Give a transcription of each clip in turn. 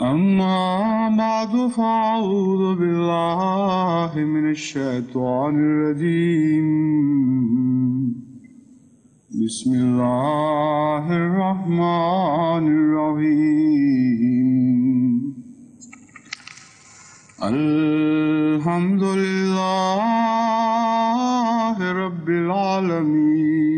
أما بعد فأعوذ بالله من الشيطان الرجيم. بسم الله الرحمن الرحيم. الحمد لله رب العالمين.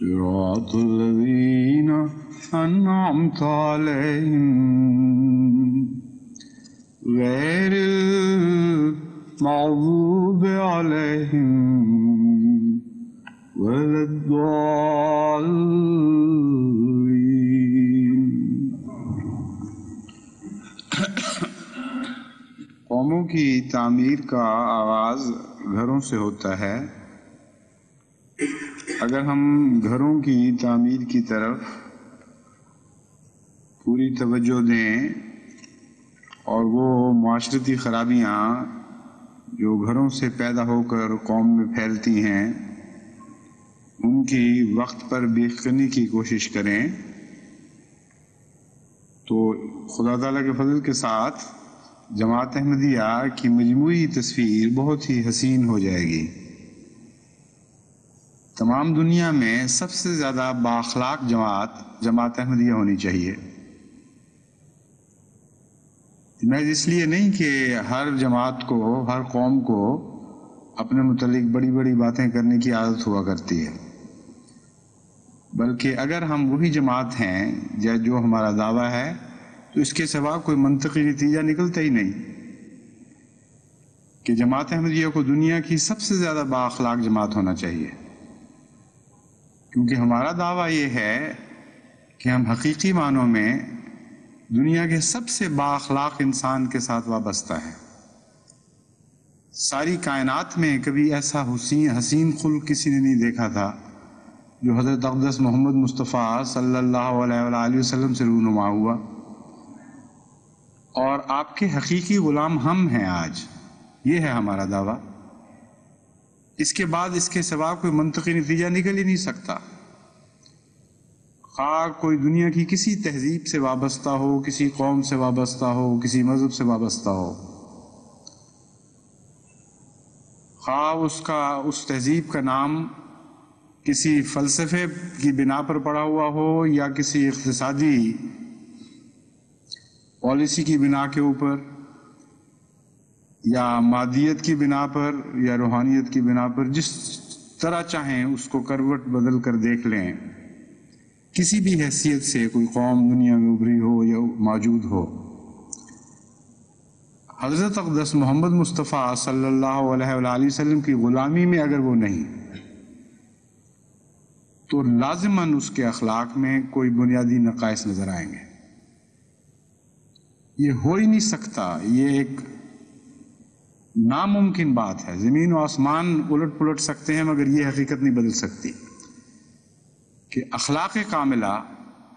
صراط الذين أنعمت عليهم. غير المغضوب عليهم ولا الضالين. قوموں کی تعمیر کا آغاز گھروں سے ہوتا ہے۔ اگر ہم گھروں کی تعمیر کی طرف پوری توجہ دیں اور وہ معاشرتی خرابیاں جو گھروں سے پیدا ہو کر قوم میں پھیلتی ہیں، ان کی وقت پر بیخ کرنے کی کوشش کریں۔ تو خدا تعالیٰ کے فضل کے ساتھ جماعت احمدیہ کی مجموعی تصویر بہت ہی حسین ہو جائے گی۔ تمام دنیا میں سب سے زیادہ بااخلاق جماعت جماعت احمدیہ ہونی چاہیے۔ میں اس لیے نہیں کہ ہر جماعت کو، ہر قوم کو اپنے متعلق بڑی بڑی باتیں کرنے کی عادت ہوا کرتی ہے۔ بلکہ اگر ہم وہی جماعت ہیں، یا جو ہمارا دعویٰ ہے، تو اس کے سوا کوئی منطقی نتیجہ نکلتا ہی نہیں۔ کہ جماعت احمدیہ کو دنیا کی سب سے زیادہ بااخلاق جماعت ہونا چاہیے۔ کیونکہ ہمارا دعویٰ یہ ہے کہ ہم حقیقی معنوں میں دنیا کے سب سے بااخلاق انسان کے ساتھ وابستہ ہیں۔ ساری کائنات میں کبھی ایسا حسین حسین خلق کسی نے نہیں دیکھا تھا جو حضرت اقدس محمد مصطفیٰ صلی اللہ علیہ وآلہ وسلم سے رونما ہوا۔ اور آپ کے حقیقی غلام ہم ہیں آج۔ یہ ہے ہمارا دعویٰ۔ اس کے بعد اس کے سوا کوئی منطقی نتیجہ نکل ہی نہیں سکتا۔ خواہ کوئی دنیا کی کسی تہذیب سے وابستہ ہو، کسی قوم سے وابستہ ہو، کسی مذہب سے وابستہ ہو۔ خواہ اس کا، اس تہذیب کا نام کسی فلسفے کی بنا پر پڑا ہوا ہو یا کسی اقتصادی پالیسی کی بنا کے اوپر۔ یا مادیت کی بنا پر یا روحانیت کی بنا پر جس طرح چاہیں اس کو کروٹ بدل کر دیکھ لیں۔ کسی بھی حیثیت سے کوئی قوم دنیا میں ابھری ہو یا موجود ہو۔ حضرت اقدس محمد مصطفیٰ صلی اللہ علیہ وآلہ وسلم کی غلامی میں اگر وہ نہیں، تو لازماً اس کے اخلاق میں کوئی بنیادی نقائص نظر آئیں گے۔ یہ ہو ہی نہیں سکتا، یہ ایک ناممکن بات ہے۔ زمین و آسمان الٹ پلٹ سکتے ہیں، مگر یہ حقیقت نہیں بدل سکتی کہ اخلاق کاملہ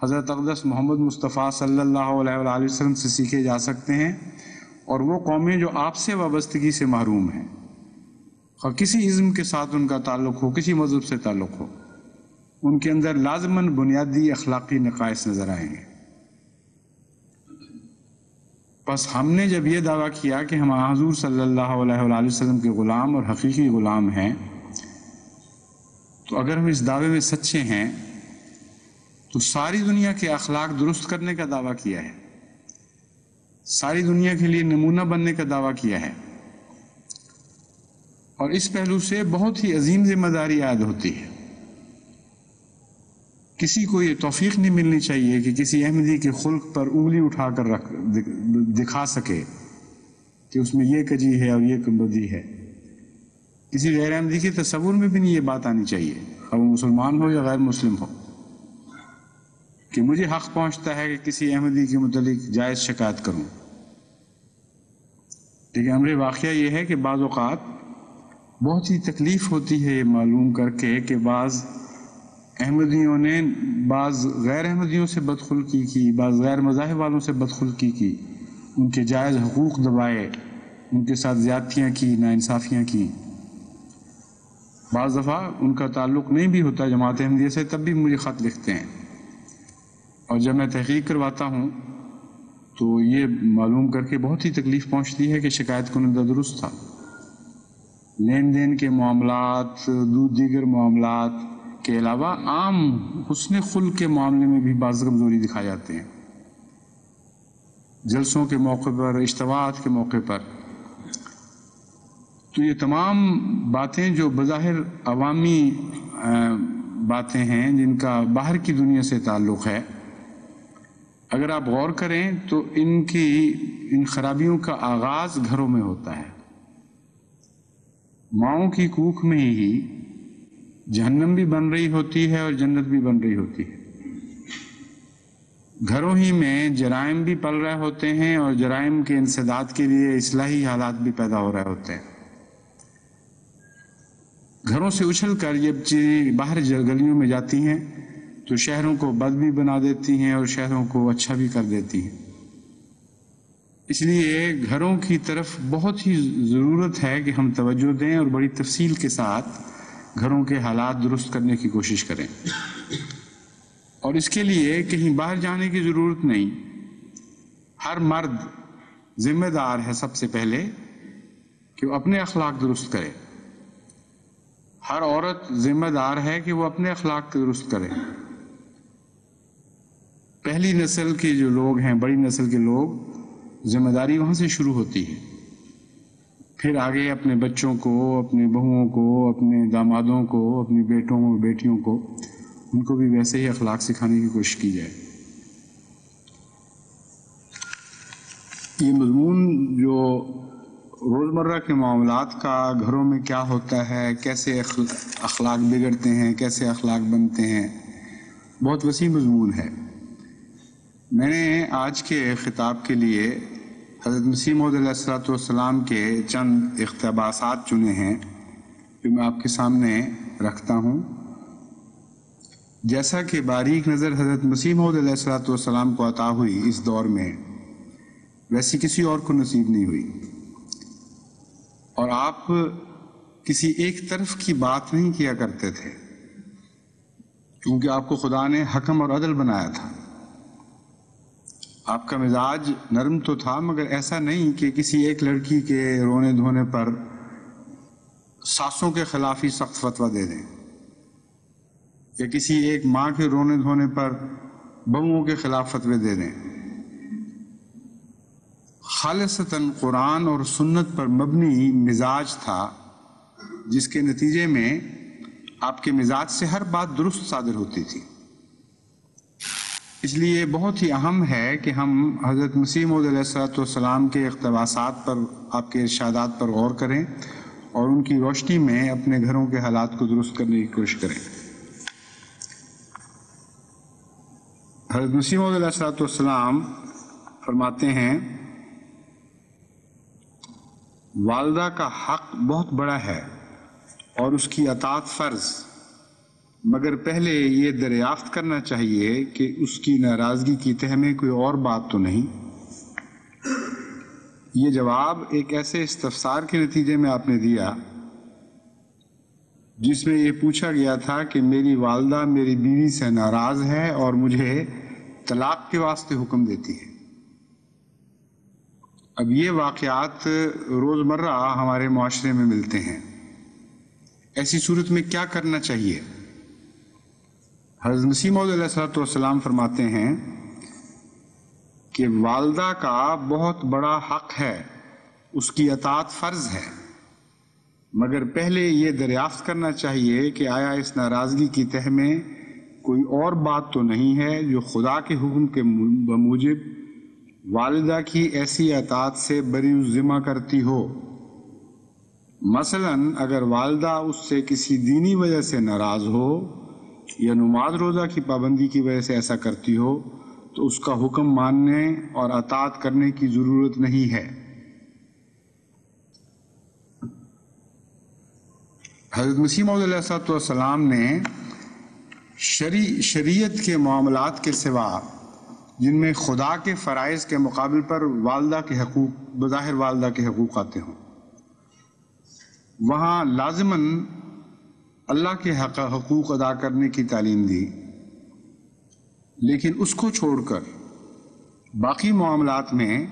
حضرت اقدس محمد مصطفیٰ صلی اللہ علیہ وآلہ وسلم سے سیکھے جا سکتے ہیں، اور وہ قومیں جو آپ سے وابستگی سے محروم ہیں۔ اور کسی عزم کے ساتھ ان کا تعلق ہو، کسی مذہب سے تعلق ہو، ان کے اندر لازماً بنیادی اخلاقی نقائص نظر آئیں گے۔ بس ہم نے جب یہ دعویٰ کیا کہ ہم حضور صلی اللہ علیہ وآلہ وسلم کے غلام اور حقیقی غلام ہیں، تو اگر ہم اس دعوے میں سچے ہیں، تو ساری دنیا کے اخلاق درست کرنے کا دعویٰ کیا ہے۔ ساری دنیا کے لیے نمونہ بننے کا دعویٰ کیا ہے۔ اور اس پہلو سے بہت ہی عظیم ذمہ داری عائد ہوتی ہے۔ کسی کو یہ توفیق نہیں ملنی چاہیے کہ کسی احمدی کے خلق پر انگلی اٹھا کر رکھ دکھا سکے کہ اس میں یہ کجی ہے اور یہ کمبدی ہے۔ کسی غیر احمدی کے تصور میں بھی نہیں یہ بات آنی چاہیے۔ اب وہ مسلمان ہو یا غیر مسلم ہو۔ کہ مجھے حق پہنچتا ہے کہ کسی احمدی کے متعلق جائز شکایت کروں۔ لیکن امر واقعہ یہ ہے کہ بعض اوقات بہت ہی تکلیف ہوتی ہے یہ معلوم کر کے کہ بعض احمدیوں نے بعض غیر احمدیوں سے بدخلقی کی، بعض غیر مذاہب والوں سے بدخلقی کی، ان کے جائز حقوق دبائے، ان کے ساتھ زیادتیاں کی، ناانصافیاں کی۔ بعض دفعہ ان کا تعلق نہیں بھی ہوتا جماعت احمدیہ سے، تب بھی مجھے خط لکھتے ہیں۔ اور جب میں تحقیق کرواتا ہوں تو یہ معلوم کر کے بہت ہی تکلیف پہنچتی ہے کہ شکایت کنندہ درست تھا۔ لین دین کے معاملات، دودھ دیگر معاملات کے علاوہ عام حسن خل کے معاملے میں بھی بعض کمزوری دکھا جاتے ہیں۔ جلسوں کے موقع پر اشتواعات کے موقع پر۔ تو یہ تمام باتیں جو بظاہر عوامی باتیں ہیں، جن کا باہر کی دنیا سے تعلق ہے، اگر آپ غور کریں تو ان کی، ان خرابیوں کا آغاز گھروں میں ہوتا ہے۔ ماؤں کی کوکھ میں ہی جہنم بھی بن رہی ہوتی ہے اور جنت بھی بن رہی ہوتی ہے۔ گھروں ہی میں جرائم بھی پل رہے ہوتے ہیں اور جرائم کے انسداد کے لیے اصلاحی حالات بھی پیدا ہو رہے ہوتے ہیں۔ گھروں سے اچھل کر یہ چیزیں باہر گلیوں میں جاتی ہیں، تو شہروں کو بد بھی بنا دیتی ہیں اور شہروں کو اچھا بھی کر دیتی ہیں۔ اس لیے گھروں کی طرف بہت ہی ضرورت ہے کہ ہم توجہ دیں اور بڑی تفصیل کے ساتھ گھروں کے حالات درست کرنے کی کوشش کریں۔ اور اس کے لیے کہیں باہر جانے کی ضرورت نہیں۔ ہر مرد ذمہ دار ہے سب سے پہلے کہ وہ اپنے اخلاق درست کرے۔ ہر عورت ذمہ دار ہے کہ وہ اپنے اخلاق درست کرے۔ پہلی نسل کے جو لوگ ہیں، بڑی نسل کے لوگ، ذمہ داری وہاں سے شروع ہوتی ہے۔ پھر آگے اپنے بچوں کو، اپنے بہوؤں کو، اپنے دامادوں کو، اپنی بیٹوں، بیٹیوں کو، ان کو بھی ویسے ہی اخلاق سکھانے کی کوشش کی جائے۔ یہ مضمون جو روزمرہ کے معاملات کا گھروں میں کیا ہوتا ہے، کیسے اخلاق بگڑتے ہیں، کیسے اخلاق بنتے ہیں، بہت وسیع مضمون ہے۔ میں نے آج کے خطاب کے لیے حضرت مسیم علیہ السلاۃ والسلام کے چند اقتباسات چنے ہیں جو میں آپ کے سامنے رکھتا ہوں۔ جیسا کہ باریک نظر حضرت مسیم علیہ السلاۃ والسلام کو عطا ہوئی اس دور میں، ویسی کسی اور کو نصیب نہیں ہوئی۔ اور آپ کسی ایک طرف کی بات نہیں کیا کرتے تھے، کیونکہ آپ کو خدا نے حکم اور عدل بنایا تھا۔ آپ کا مزاج نرم تو تھا، مگر ایسا نہیں کہ کسی ایک لڑکی کے رونے دھونے پر ساسوں کے خلاف ہی سخت فتویٰ دے دیں۔ یا کسی ایک ماں کے رونے دھونے پر بہوؤں کے خلاف فتوے دے دیں۔ خالصتاً قرآن اور سنت پر مبنی مزاج تھا، جس کے نتیجے میں آپ کے مزاج سے ہر بات درست صادر ہوتی تھی۔ اس لیے بہت ہی اہم ہے کہ ہم حضرت مسیم علیہ السلاۃ والسلام کے اقتباسات پر آپ کے ارشادات پر غور کریں اور ان کی روشنی میں اپنے گھروں کے حالات کو درست کرنے کی کوشش کریں۔ حضرت مسیم علیہ السلاۃ والسلام فرماتے ہیں، والدہ کا حق بہت بڑا ہے اور اس کی اطاعت فرض۔ مگر پہلے یہ دریافت کرنا چاہیے کہ اس کی ناراضگی کی تہ میں کوئی اور بات تو نہیں۔ یہ جواب ایک ایسے استفسار کے نتیجے میں آپ نے دیا، جس میں یہ پوچھا گیا تھا کہ میری والدہ میری بیوی سے ناراض ہے اور مجھے طلاق کے واسطے حکم دیتی ہے۔ اب یہ واقعات روزمرہ ہمارے معاشرے میں ملتے ہیں۔ ایسی صورت میں کیا کرنا چاہیے؟ حضرت نسیم علیہ السلۃ والسلام فرماتے ہیں کہ والدہ کا بہت بڑا حق ہے، اس کی اطاعت فرض ہے۔ مگر پہلے یہ دریافت کرنا چاہیے کہ آیا اس ناراضگی کی تہ میں کوئی اور بات تو نہیں ہے جو خدا کے حکم کے بموجب والدہ کی ایسی اطاعت سے بری ذمہ کرتی ہو۔ مثلا اگر والدہ اس سے کسی دینی وجہ سے ناراض ہو یا نماز روزہ کی پابندی کی وجہ سے ایسا کرتی ہو تو اس کا حکم ماننے اور اطاعت کرنے کی ضرورت نہیں ہے۔ حضرت مسیم علیہ والسلام نے شری، شریعت کے معاملات کے سوا جن میں خدا کے فرائض کے مقابل پر والدہ کے حقوق، بظاہر والدہ کے حقوق آتے ہوں۔ وہاں لازماً اللہ کے حق حقوق ادا کرنے کی تعلیم دی، لیکن اس کو چھوڑ کر باقی معاملات میں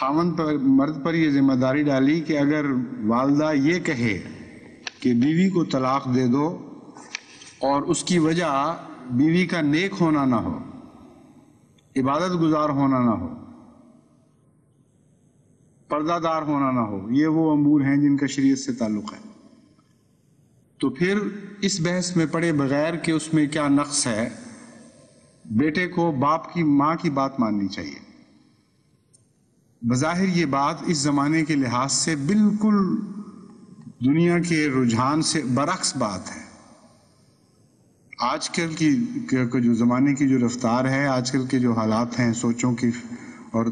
خامن پر، مرد پر یہ ذمہ داری ڈالی کہ اگر والدہ یہ کہے کہ بیوی کو طلاق دے دو اور اس کی وجہ بیوی کا نیک ہونا نہ ہو، عبادت گزار ہونا نہ ہو، پردہ دار ہونا نہ ہو، یہ وہ امور ہیں جن کا شریعت سے تعلق ہے۔ تو پھر اس بحث میں پڑے بغیر کہ اس میں کیا نقص ہے، بیٹے کو باپ کی ماں کی بات ماننی چاہیے۔ بظاہر یہ بات اس زمانے کے لحاظ سے بالکل دنیا کے رجحان سے برعکس بات ہے۔ آج کل کی جو زمانے کی جو رفتار ہے، آج کل کے جو حالات ہیں، سوچوں کی اور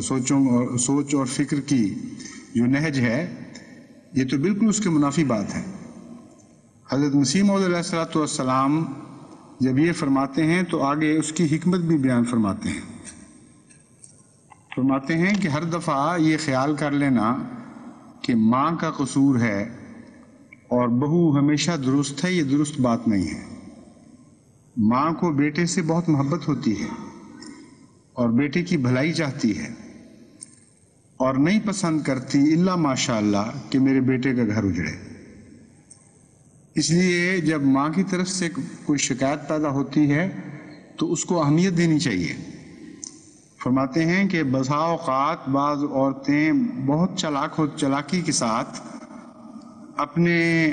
سوچوں اور سوچ اور فکر کی جو نہج ہے، یہ تو بالکل اس کے منافی بات ہے۔ حضرت مسیم علیہ السلاۃ والسلام جب یہ فرماتے ہیں تو آگے اس کی حکمت بھی بیان فرماتے ہیں۔ فرماتے ہیں کہ ہر دفعہ یہ خیال کر لینا کہ ماں کا قصور ہے اور بہو ہمیشہ درست ہے، یہ درست بات نہیں ہے۔ ماں کو بیٹے سے بہت محبت ہوتی ہے اور بیٹے کی بھلائی چاہتی ہے اور نہیں پسند کرتی اللہ ماشاء اللہ کہ میرے بیٹے کا گھر اجڑے۔ اس لیے جب ماں کی طرف سے کوئی شکایت پیدا ہوتی ہے تو اس کو اہمیت دینی چاہیے۔ فرماتے ہیں کہ بسا اوقات بعض عورتیں بہت چلاک ہو چلاکی کے ساتھ اپنے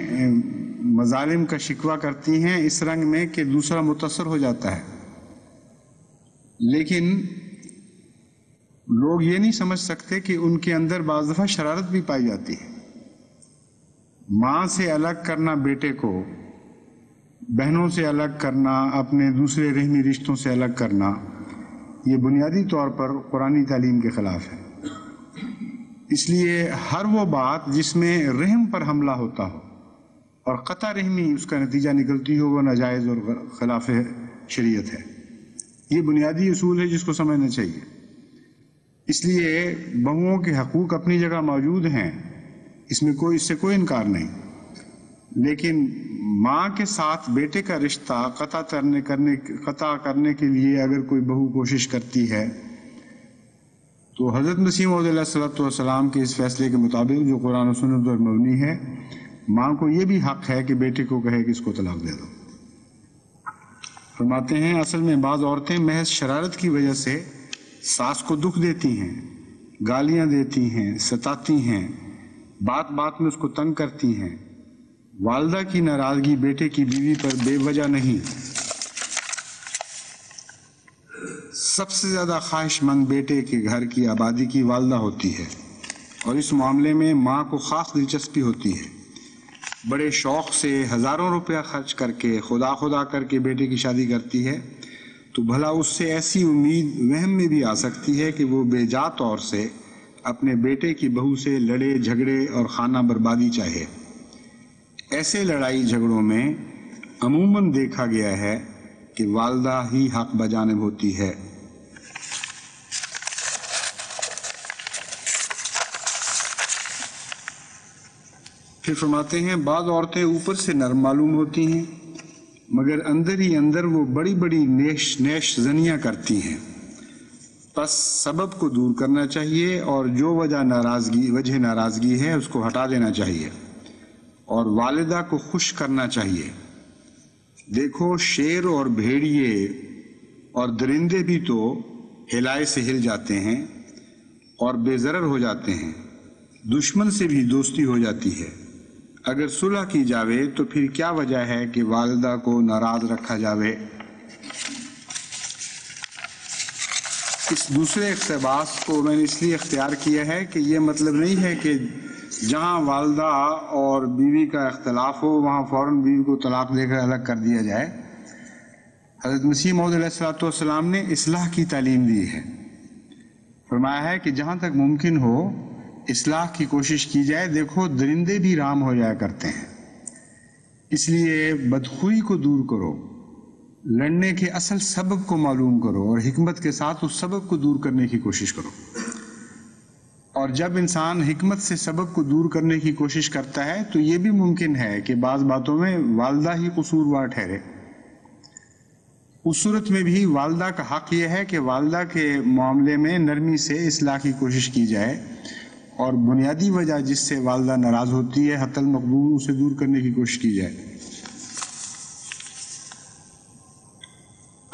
مظالم کا شکوہ کرتی ہیں اس رنگ میں کہ دوسرا متاثر ہو جاتا ہے۔ لیکن لوگ یہ نہیں سمجھ سکتے کہ ان کے اندر بعض دفعہ شرارت بھی پائی جاتی ہے۔ ماں سے الگ کرنا بیٹے کو، بہنوں سے الگ کرنا، اپنے دوسرے رحمی رشتوں سے الگ کرنا، یہ بنیادی طور پر قرآن تعلیم کے خلاف ہے۔ اس لیے ہر وہ بات جس میں رحم پر حملہ ہوتا ہو اور قطع رحمی اس کا نتیجہ نکلتی ہو، وہ ناجائز اور خلاف شریعت ہے۔ یہ بنیادی اصول ہے جس کو سمجھنا چاہیے۔ اس لیے بہوؤں کے حقوق اپنی جگہ موجود ہیں۔ اس میں کوئی اس سے کوئی انکار نہیں۔ لیکن ماں کے ساتھ بیٹے کا رشتہ قطع کرنے کرنے، قطع کرنے کے لیے اگر کوئی بہو کوشش کرتی ہے، تو حضرت نسیم علیہ صلاۃ والسلام کے اس فیصلے کے مطابق جو قرآن و سنت پر مبنی ہے، ماں کو یہ بھی حق ہے کہ بیٹے کو کہے کہ اس کو طلاق دے دو۔ فرماتے ہیں، اصل میں بعض عورتیں محض شرارت کی وجہ سے ساس کو دکھ دیتی ہیں، گالیاں دیتی ہیں، ستاتی ہیں۔ بات بات میں اس کو تنگ کرتی ہیں۔ والدہ کی ناراضگی بیٹے کی بیوی پر بے وجہ نہیں۔ سب سے زیادہ خواہش مند بیٹے کے گھر کی آبادی کی والدہ ہوتی ہے۔ اور اس معاملے میں ماں کو خاص دلچسپی ہوتی ہے۔ بڑے شوق سے ہزاروں روپیہ خرچ کر کے خدا خدا کر کے بیٹے کی شادی کرتی ہے۔ تو بھلا اس سے ایسی امید وہم میں بھی آ سکتی ہے کہ وہ بے جا طور سے اپنے بیٹے کی بہو سے لڑے، جھگڑے اور خانہ بربادی چاہے۔ ایسے لڑائی جھگڑوں میں عموماً دیکھا گیا ہے کہ والدہ ہی حق بجانب ہوتی ہے۔ پھر فرماتے ہیں، بعض عورتیں اوپر سے نرم معلوم ہوتی ہیں، مگر اندر ہی اندر وہ بڑی بڑی نیش نیش زنیاں کرتی ہیں۔ بس سبب کو دور کرنا چاہیے اور جو وجہ ناراضگی وجہ ناراضگی ہے اس کو ہٹا دینا چاہیے اور والدہ کو خوش کرنا چاہیے۔ دیکھو، شیر اور بھیڑیے اور درندے بھی تو ہلائے سے ہل جاتے ہیں اور بے ضرر ہو جاتے ہیں۔ دشمن سے بھی دوستی ہو جاتی ہے۔ اگر صلح کی جاوے تو پھر کیا وجہ ہے کہ والدہ کو ناراض رکھا جاوے؟ اس دوسرے اقتباس کو میں نے اس لیے اختیار کیا ہے کہ یہ مطلب نہیں ہے کہ جہاں والدہ اور بیوی کا اختلاف ہو، وہاں فوراً بیوی کو طلاق دے کر الگ کر دیا جائے۔ حضرت مسیح محدود علیہ السلاۃ والسلام نے اصلاح کی تعلیم دی ہے۔ فرمایا ہے کہ جہاں تک ممکن ہو، اصلاح کی کوشش کی جائے۔ دیکھو، درندے بھی رام ہو جایا کرتے ہیں۔ اس لیے بدخوئی کو دور کرو۔ لڑنے کے اصل سبب کو معلوم کرو اور حکمت کے ساتھ اس سبب کو دور کرنے کی کوشش کرو۔ اور جب انسان حکمت سے سبب کو دور کرنے کی کوشش کرتا ہے تو یہ بھی ممکن ہے کہ بعض باتوں میں والدہ ہی قصوروار ٹھہرے۔ اس صورت میں بھی والدہ کا حق یہ ہے کہ والدہ کے معاملے میں نرمی سے اصلاح کی کوشش کی جائے اور بنیادی وجہ جس سے والدہ ناراض ہوتی ہے حت المقبول، اسے دور کرنے کی کوشش کی جائے۔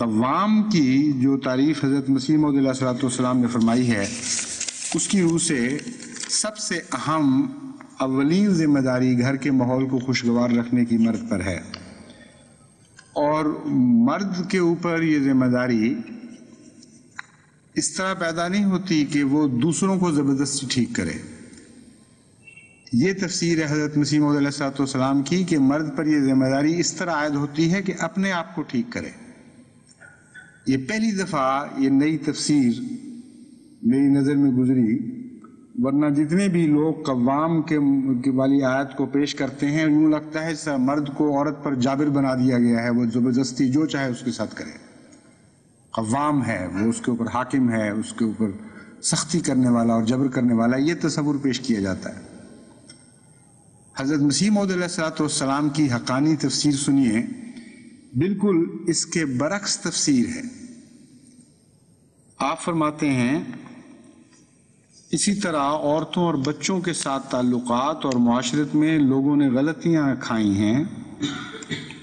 قوام کی جو تعریف حضرت مسیح محدود علیہ صلاحت والسلام نے فرمائی ہے، اس کی روح سے سب سے اہم اولین ذمہ داری گھر کے ماحول کو خوشگوار رکھنے کی مرد پر ہے۔ اور مرد کے اوپر یہ ذمہ داری اس طرح پیدا نہیں ہوتی کہ وہ دوسروں کو زبردستی ٹھیک کرے۔ یہ تفسیر ہے حضرت مسیح محدود علیہ السلاۃ والسلام کی کہ مرد پر یہ ذمہ داری اس طرح عائد ہوتی ہے کہ اپنے آپ کو ٹھیک کرے۔ یہ پہلی دفعہ یہ نئی تفسیر میری نظر میں گزری، ورنہ جتنے بھی لوگ قوام کے والی آیت کو پیش کرتے ہیں یوں لگتا ہے مرد کو عورت پر جابر بنا دیا گیا ہے، وہ زبردستی جو چاہے اس کے ساتھ کرے۔ قوام ہے، وہ اس کے اوپر حاکم ہے، اس کے اوپر سختی کرنے والا اور جبر کرنے والا، یہ تصور پیش کیا جاتا ہے۔ حضرت مسیح محدود علیہ السلاۃ والسلام کی حقانی تفسیر سنیے، بالکل اس کے برعکس تفسیر ہے۔ آپ فرماتے ہیں، اسی طرح عورتوں اور بچوں کے ساتھ تعلقات اور معاشرت میں لوگوں نے غلطیاں کھائی ہیں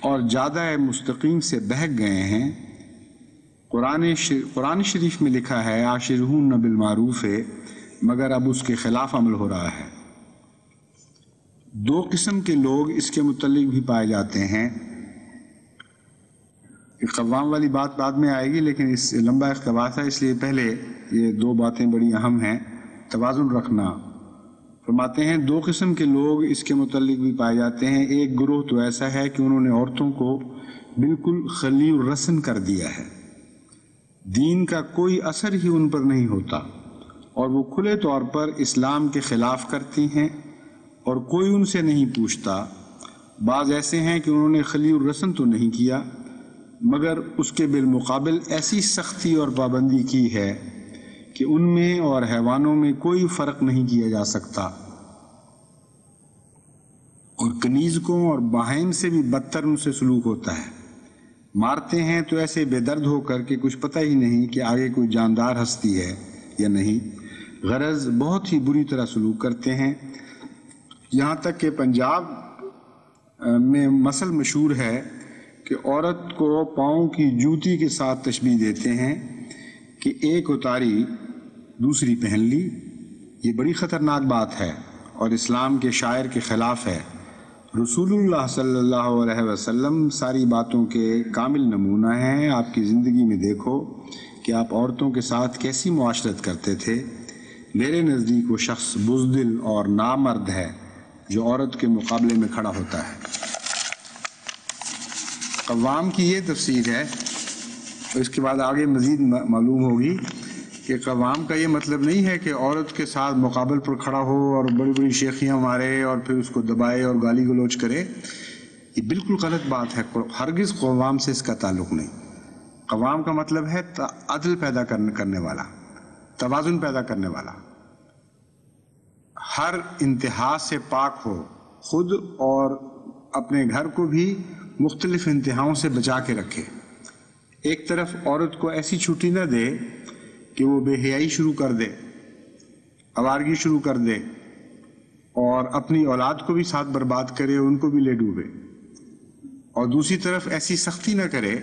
اور زیادہ مستقیم سے بہک گئے ہیں۔ قرآن قرآن شریف میں لکھا ہے عاشرہن بالمعروف ہے، مگر اب اس کے خلاف عمل ہو رہا ہے۔ دو قسم کے لوگ اس کے متعلق بھی پائے جاتے ہیں۔ قوام والی بات بعد میں آئے گی، لیکن اس لمبا اقتباس ہے، اس لیے پہلے یہ دو باتیں بڑی اہم ہیں۔ توازن رکھنا۔ فرماتے ہیں، دو قسم کے لوگ اس کے متعلق بھی پائے جاتے ہیں۔ ایک گروہ تو ایسا ہے کہ انہوں نے عورتوں کو بالکل خلی رسن کر دیا ہے۔ دین کا کوئی اثر ہی ان پر نہیں ہوتا۔ اور وہ کھلے طور پر اسلام کے خلاف کرتی ہیں اور کوئی ان سے نہیں پوچھتا۔ بعض ایسے ہیں کہ انہوں نے خلی الرسن تو نہیں کیا۔ مگر اس کے بالمقابل ایسی سختی اور پابندی کی ہے کہ ان میں اور حیوانوں میں کوئی فرق نہیں کیا جا سکتا۔ اور کنیزکوں اور باہم سے بھی بدتر ان سے سلوک ہوتا ہے۔ مارتے ہیں تو ایسے بے درد ہو کر کے کچھ پتہ ہی نہیں کہ آگے کوئی جاندار ہستی ہے یا نہیں۔ غرض بہت ہی بری طرح سلوک کرتے ہیں۔ یہاں تک کہ پنجاب میں مسل مشہور ہے۔ کہ عورت کو پاؤں کی جوتی کے ساتھ تشبیح دیتے ہیں کہ ایک اتاری دوسری پہن لی، یہ بڑی خطرناک بات ہے اور اسلام کے شاعر کے خلاف ہے۔ رسول اللہ صلی اللہ علیہ وسلم ساری باتوں کے کامل نمونہ ہیں۔ آپ کی زندگی میں دیکھو کہ آپ عورتوں کے ساتھ کیسی معاشرت کرتے تھے۔ میرے نزدیک وہ شخص بزدل اور نامرد ہے جو عورت کے مقابلے میں کھڑا ہوتا ہے۔ قوام کی یہ تفسیر ہے، اس کے بعد آگے مزید معلوم ہوگی کہ قوام کا یہ مطلب نہیں ہے کہ عورت کے ساتھ مقابل پر کھڑا ہو اور بڑی بڑی شیخیاں مارے اور پھر اس کو دبائے اور گالی گلوچ کرے۔ یہ بالکل غلط بات ہے ہرگز قوام سے اس کا تعلق نہیں۔ قوام کا مطلب ہے عدل پیدا کرنے والا، توازن پیدا کرنے والا۔ ہر انتہا سے پاک ہو، خود اور اپنے گھر کو بھی مختلف انتہاؤں سے بچا کے رکھے۔ ایک طرف عورت کو ایسی چھٹی نہ دے کہ وہ بے حیائی شروع کر دے، آوارگی شروع کر دے اور اپنی اولاد کو بھی ساتھ برباد کرے، ان کو بھی لے ڈوبے۔ اور دوسری طرف ایسی سختی نہ کرے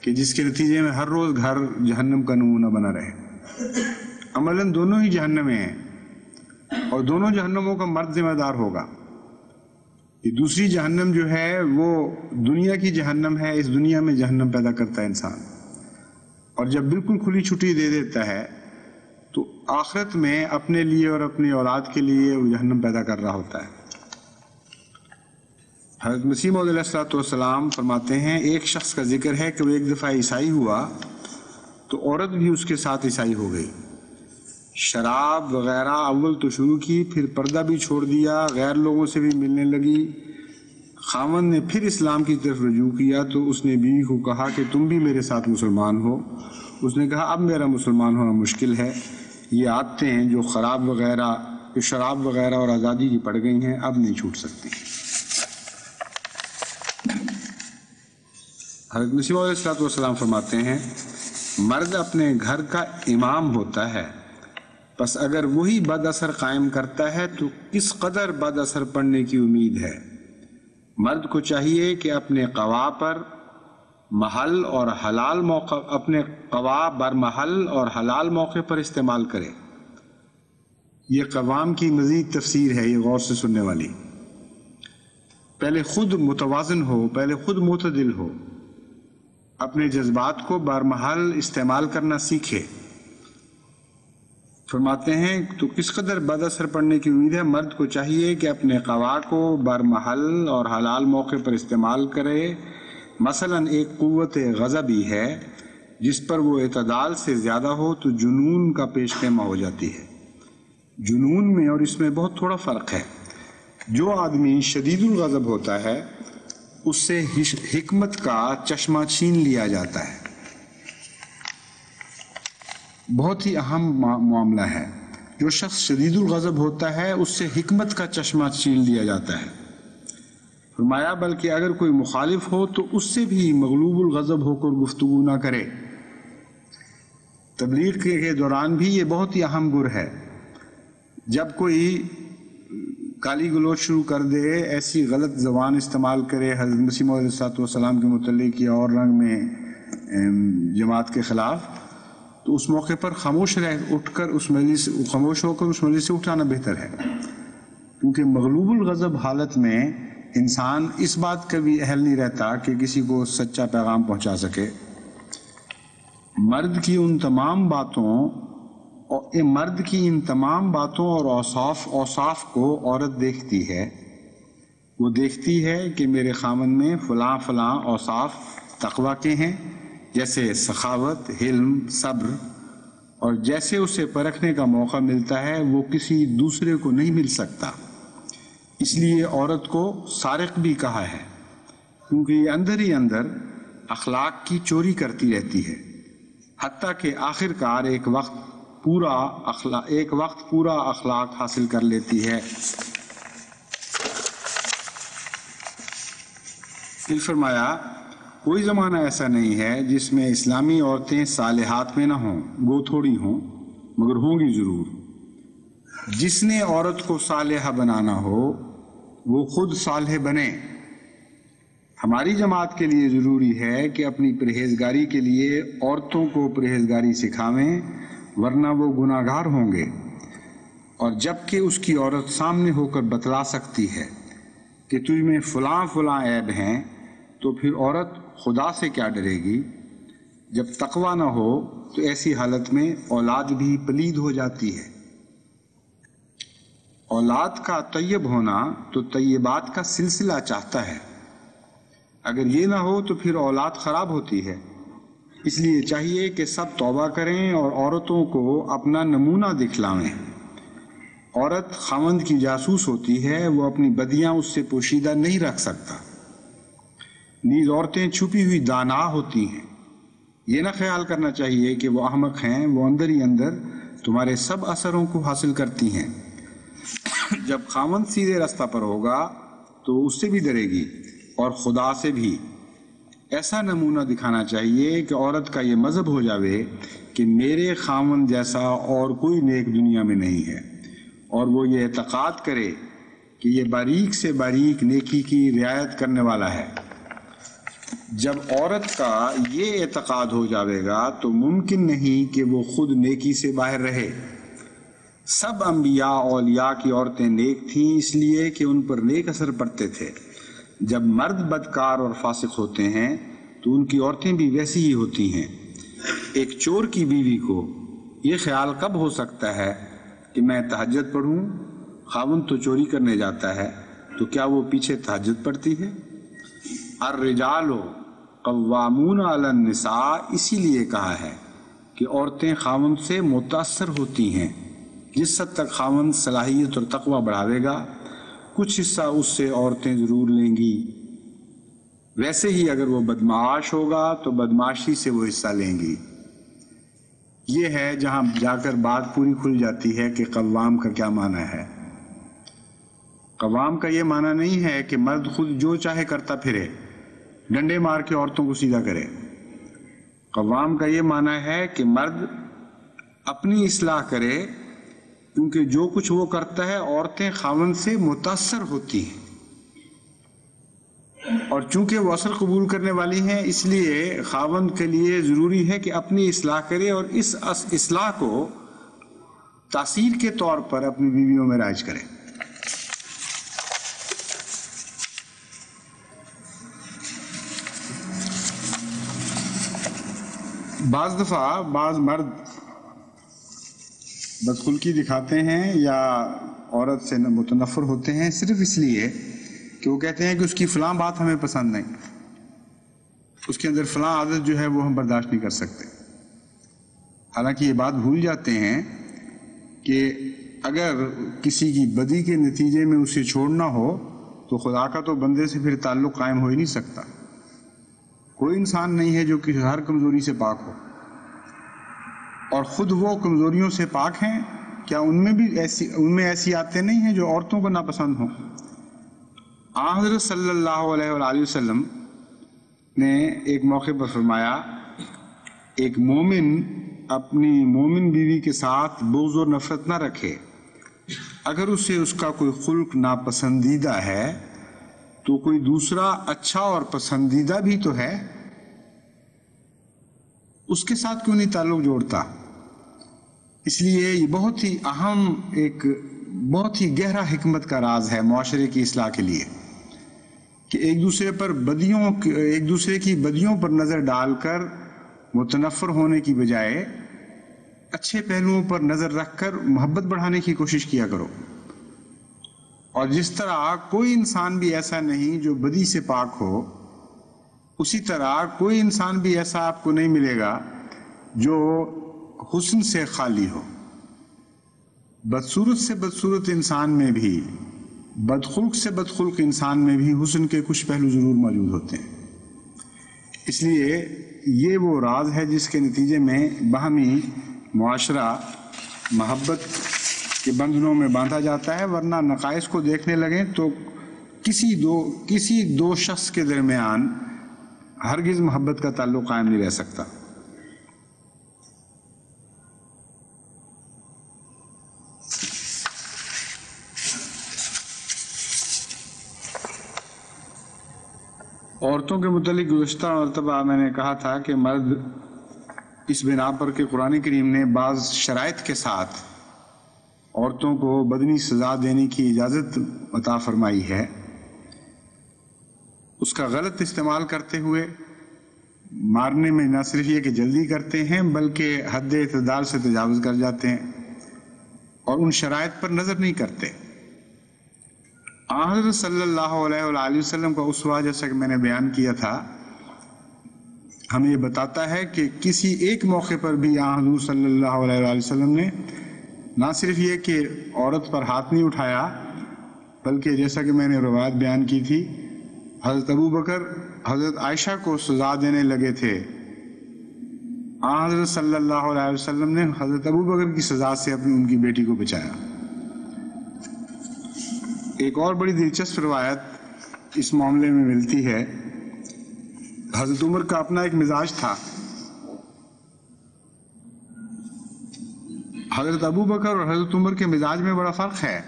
کہ جس کے نتیجے میں ہر روز گھر جہنم کا نمونہ بنا رہے۔ عملاً دونوں ہی جہنم میں ہیں اور دونوں جہنموں کا مرد ذمہ دار ہوگا۔ یہ دوسری جہنم جو ہے وہ دنیا کی جہنم ہے، اس دنیا میں جہنم پیدا کرتا ہے انسان۔ اور جب بالکل کھلی چھٹی دے دیتا ہے، تو آخرت میں اپنے لیے اور اپنی اولاد کے لیے وہ جہنم پیدا کر رہا ہوتا ہے۔ حضرت مسیم علیہ السلاۃ والسلام فرماتے ہیں، ایک شخص کا ذکر ہے کہ وہ ایک دفعہ عیسائی ہوا تو عورت بھی اس کے ساتھ عیسائی ہو گئی۔ شراب وغیرہ اول تو شروع کی، پھر پردہ بھی چھوڑ دیا، غیر لوگوں سے بھی ملنے لگی۔ خامن نے پھر اسلام کی طرف رجوع کیا تو اس نے بیوی کو کہا کہ تم بھی میرے ساتھ مسلمان ہو۔ اس نے کہا، اب میرا مسلمان ہونا مشکل ہے۔ یہ عادتیں ہیں جو خراب وغیرہ، جو شراب وغیرہ اور آزادی کی پڑ گئی ہیں، اب نہیں چھوٹ سکتی۔ حضرت مسیم علیہ السلاۃ والسلام فرماتے ہیں، مرد اپنے گھر کا امام ہوتا ہے۔ بس اگر وہی بد اثر قائم کرتا ہے تو کس قدر بد اثر پڑنے کی امید ہے؟ مرد کو چاہیے کہ اپنے قوا پر محل اور حلال موقع، اپنے قوا بر محل اور حلال موقع پر استعمال کرے۔ یہ قوام کی مزید تفسیر ہے، یہ غور سے سننے والی۔ پہلے خود متوازن ہو، پہلے خود معتدل ہو۔ اپنے جذبات کو بارمحل استعمال کرنا سیکھے۔ فرماتے ہیں، تو کس قدر بد اثر پڑنے کی امید ہے، مرد کو چاہیے کہ اپنے قوا کو برمحل اور حلال موقع پر استعمال کرے۔ مثلا ایک قوت غضبی ہے، جس پر وہ اعتدال سے زیادہ ہو تو جنون کا پیش خیمہ ہو جاتی ہے۔ جنون میں اور اس میں بہت تھوڑا فرق ہے۔ جو آدمی شدید الغضب ہوتا ہے، اس سے حکمت کا چشمہ چھین لیا جاتا ہے۔ بہت ہی اہم معاملہ ہے۔ جو شخص شدید الغضب ہوتا ہے، اس سے حکمت کا چشمہ چھین لیا جاتا ہے۔ فرمایا، بلکہ اگر کوئی مخالف ہو، تو اس سے بھی مغلوب الغضب ہو کر گفتگو نہ کرے۔ تبلیغ کے دوران بھی یہ بہت ہی اہم گر ہے۔ جب کوئی کالی گلوچ شروع کر دے، ایسی غلط زبان استعمال کرے، حضرت مسیم علیہ والسلام کے متعلق یا اور رنگ میں جماعت کے خلاف تو اس موقع پر خاموش رہ اٹھ کر اس مجلس خاموش ہو کر اس مجلس سے اٹھانا بہتر ہے۔ کیونکہ مغلوب الغضب حالت میں انسان اس بات کا بھی اہل نہیں رہتا کہ کسی کو سچا پیغام پہنچا سکے۔ مرد کی ان تمام باتوں اور مرد کی ان تمام باتوں اور اوصاف اوصاف کو عورت دیکھتی ہے۔ وہ دیکھتی ہے کہ میرے خامن میں فلاں فلاں اوصاف تقوی کے ہیں۔ جیسے سخاوت، حلم، صبر، اور جیسے اسے پرکھنے کا موقع ملتا ہے، وہ کسی دوسرے کو نہیں مل سکتا۔ اس لیے عورت کو سارق بھی کہا ہے، کیونکہ یہ اندر ہی اندر اخلاق کی چوری کرتی رہتی ہے۔ حتیٰ کہ آخر کار ایک وقت پورا اخلاق ایک وقت پورا اخلاق حاصل کر لیتی ہے۔ پھر فرمایا کوئی زمانہ ایسا نہیں ہے جس میں اسلامی عورتیں صالحات میں نہ ہوں گو تھوڑی ہوں، مگر ہوں گی ضرور۔ جس نے عورت کو صالحہ بنانا ہو، وہ خود صالح بنے۔ ہماری جماعت کے لیے ضروری ہے کہ اپنی پرہیزگاری کے لیے عورتوں کو پرہیزگاری سکھاویں، ورنہ وہ گناہ گار ہوں گے۔ اور جبکہ اس کی عورت سامنے ہو کر بتلا سکتی ہے کہ تجھ میں فلاں فلاں عیب ہیں، تو پھر عورت خدا سے کیا ڈرے گی؟ جب تقوی نہ ہو تو ایسی حالت میں اولاد بھی پلید ہو جاتی ہے۔ اولاد کا طیب ہونا تو طیبات کا سلسلہ چاہتا ہے۔ اگر یہ نہ ہو تو پھر اولاد خراب ہوتی ہے۔ اس لیے چاہیے کہ سب توبہ کریں اور عورتوں کو اپنا نمونہ دکھلاویں۔ عورت خامند کی جاسوس ہوتی ہے، وہ اپنی بدیاں اس سے پوشیدہ نہیں رکھ سکتا۔ نیز عورتیں چھپی ہوئی دانا ہوتی ہیں۔ یہ نہ خیال کرنا چاہیے کہ وہ احمق ہیں، وہ اندر ہی اندر تمہارے سب اثروں کو حاصل کرتی ہیں۔ جب خامن سیدھے رستہ پر ہوگا تو اس سے بھی ڈرے گی اور خدا سے بھی۔ ایسا نمونہ دکھانا چاہیے کہ عورت کا یہ مذہب ہو جاوے کہ میرے خامن جیسا اور کوئی نیک دنیا میں نہیں ہے۔ اور وہ یہ اعتقاد کرے کہ یہ باریک سے باریک نیکی کی رعایت کرنے والا ہے۔ جب عورت کا یہ اعتقاد ہو جاوے گا تو ممکن نہیں کہ وہ خود نیکی سے باہر رہے۔ سب انبیاء اولیاء کی عورتیں نیک تھیں اس لیے کہ ان پر نیک اثر پڑتے تھے۔ جب مرد بدکار اور فاسق ہوتے ہیں تو ان کی عورتیں بھی ویسی ہی ہوتی ہیں۔ ایک چور کی بیوی کو یہ خیال کب ہو سکتا ہے کہ میں تہجد پڑھوں؟ خاون تو چوری کرنے جاتا ہے، تو کیا وہ پیچھے تہجد پڑتی ہے؟ الرجال قوامون علی النساء اسی لیے کہا ہے کہ عورتیں خاون سے متاثر ہوتی ہیں۔ جس حد تک خاون صلاحیت اور تقوی بڑھاوے گا، کچھ حصہ اس سے عورتیں ضرور لیں گی۔ ویسے ہی اگر وہ بدمعاش ہوگا تو بدماشی سے وہ حصہ لیں گی۔ یہ ہے جہاں جا کر بات پوری کھل جاتی ہے کہ قوام کا کیا معنی ہے۔ قوام کا یہ معنی نہیں ہے کہ مرد خود جو چاہے کرتا پھرے۔ ڈنڈے مار کے عورتوں کو سیدھا کرے۔ قوام کا یہ معنی ہے کہ مرد اپنی اصلاح کرے، کیونکہ جو کچھ وہ کرتا ہے عورتیں خاون سے متاثر ہوتی ہیں۔ اور چونکہ وہ اثر قبول کرنے والی ہیں، اس لیے خاون کے لیے ضروری ہے کہ اپنی اصلاح کرے اور اس اصلاح کو تاثیر کے طور پر اپنی بیویوں میں رائج کرے۔ بعض دفعہ بعض مرد بدخلقی دکھاتے ہیں یا عورت سے متنفر ہوتے ہیں صرف اس لیے کہ وہ کہتے ہیں کہ اس کی فلاں بات ہمیں پسند نہیں۔ اس کے اندر فلاں عادت جو ہے وہ ہم برداشت نہیں کر سکتے۔ حالانکہ یہ بات بھول جاتے ہیں کہ اگر کسی کی بدی کے نتیجے میں اسے چھوڑنا ہو تو خدا کا تو بندے سے پھر تعلق قائم ہو ہی نہیں سکتا۔ کوئی انسان نہیں ہے جو کہ ہر کمزوری سے پاک ہو۔ اور خود وہ کمزوریوں سے پاک ہیں، کیا ان میں بھی ایسی، ان میں ایسی آتے نہیں ہیں جو عورتوں کو ناپسند ہوں؟ حضرت صلی اللہ علیہ وآلہ وسلم نے ایک موقع پر فرمایا، ایک مومن اپنی مومن بیوی کے ساتھ بغض و نفرت نہ رکھے۔ اگر اسے اس کا کوئی خلق ناپسندیدہ ہے تو کوئی دوسرا اچھا اور پسندیدہ بھی تو ہے؟ اس کے ساتھ کیوں نہیں تعلق جوڑتا؟ اس لیے یہ بہت ہی اہم ایک بہت ہی گہرا حکمت کا راز ہے معاشرے کی اصلاح کے لیے کہ ایک دوسرے پر بدیوں ایک دوسرے کی بدیوں پر نظر ڈال کر متنفر ہونے کی بجائے اچھے پہلوؤں پر نظر رکھ کر محبت بڑھانے کی کوشش کیا کرو۔ اور جس طرح کوئی انسان بھی ایسا نہیں جو بدی سے پاک ہو، اسی طرح کوئی انسان بھی ایسا آپ کو نہیں ملے گا جو حسن سے خالی ہو۔ بدصورت سے بدصورت انسان میں بھی، بدخلق سے بدخلق انسان میں بھی حسن کے کچھ پہلو ضرور موجود ہوتے ہیں۔ اس لیے یہ وہ راز ہے جس کے نتیجے میں باہمی معاشرہ، محبت کے بندھنوں میں باندھا جاتا ہے، ورنہ نقائص کو دیکھنے لگیں تو کسی دو کسی دو شخص کے درمیان ہرگز محبت کا تعلق قائم نہیں رہ سکتا۔ عورتوں کے متعلق گزشتہ مرتبہ میں نے کہا تھا کہ مرد اس بنا پر کہ قرآن کریم نے بعض شرائط کے ساتھ عورتوں کو بدنی سزا دینے کی اجازت عطا فرمائی ہے۔ اس کا غلط استعمال کرتے ہوئے مارنے میں نہ صرف یہ کہ جلدی کرتے ہیں، بلکہ حد اعتدال سے تجاوز کر جاتے ہیں اور ان شرائط پر نظر نہیں کرتے۔ حضرت صلی اللہ علیہ وآلہ وسلم کا اسوا جیسا کہ میں نے بیان کیا تھا۔ ہمیں یہ بتاتا ہے کہ کسی ایک موقع پر بھی حضور صلی اللہ علیہ وآلہ وسلم نے نہ صرف یہ کہ عورت پر ہاتھ نہیں اٹھایا، بلکہ جیسا کہ میں نے روایت بیان کی تھی، حضرت ابو بکر حضرت عائشہ کو سزا دینے لگے تھے۔ حضرت صلی اللہ علیہ وسلم نے حضرت ابو بکر کی سزا سے اپنی ان کی بیٹی کو بچایا۔ ایک اور بڑی دلچسپ روایت اس معاملے میں ملتی ہے۔ حضرت عمر کا اپنا ایک مزاج تھا۔ حضرت ابو بکر اور حضرت عمر کے مزاج میں بڑا فرق ہے۔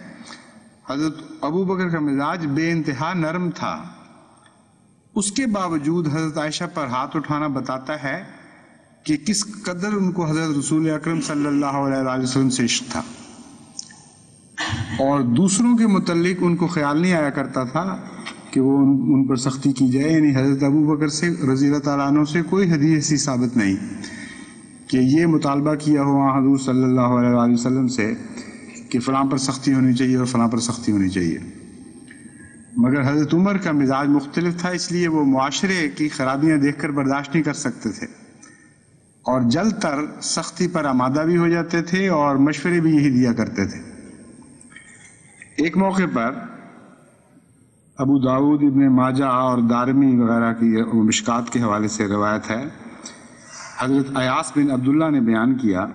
حضرت ابو بکر کا مزاج بے انتہا نرم تھا۔ اس کے باوجود حضرت عائشہ پر ہاتھ اٹھانا بتاتا ہے کہ کس قدر ان کو حضرت رسول اکرم صلی اللہ علیہ وسلم سے عشق تھا۔ اور دوسروں کے متعلق ان کو خیال نہیں آیا کرتا تھا کہ وہ ان پر سختی کی جائے یعنی حضرت ابو بکر سے، رضی اللہ تعالیٰ عنہ سے کوئی حدیث ایسی ثابت نہیں۔ کہ یہ مطالبہ کیا ہوا حضور صلی اللہ علیہ وسلم سے کہ فلاں پر سختی ہونی چاہیے اور فلاں پر سختی ہونی چاہیے۔ مگر حضرت عمر کا مزاج مختلف تھا، اس لیے وہ معاشرے کی خرابیاں دیکھ کر برداشت نہیں کر سکتے تھے۔ اور جلد تر سختی پر آمادہ بھی ہو جاتے تھے اور مشورے بھی یہی دیا کرتے تھے۔ ایک موقع پر ابو داود ابن ماجہ اور دارمی وغیرہ کی مشکات کے حوالے سے روایت ہے۔ حضرت ایاس بن عبداللہ نے بیان کیا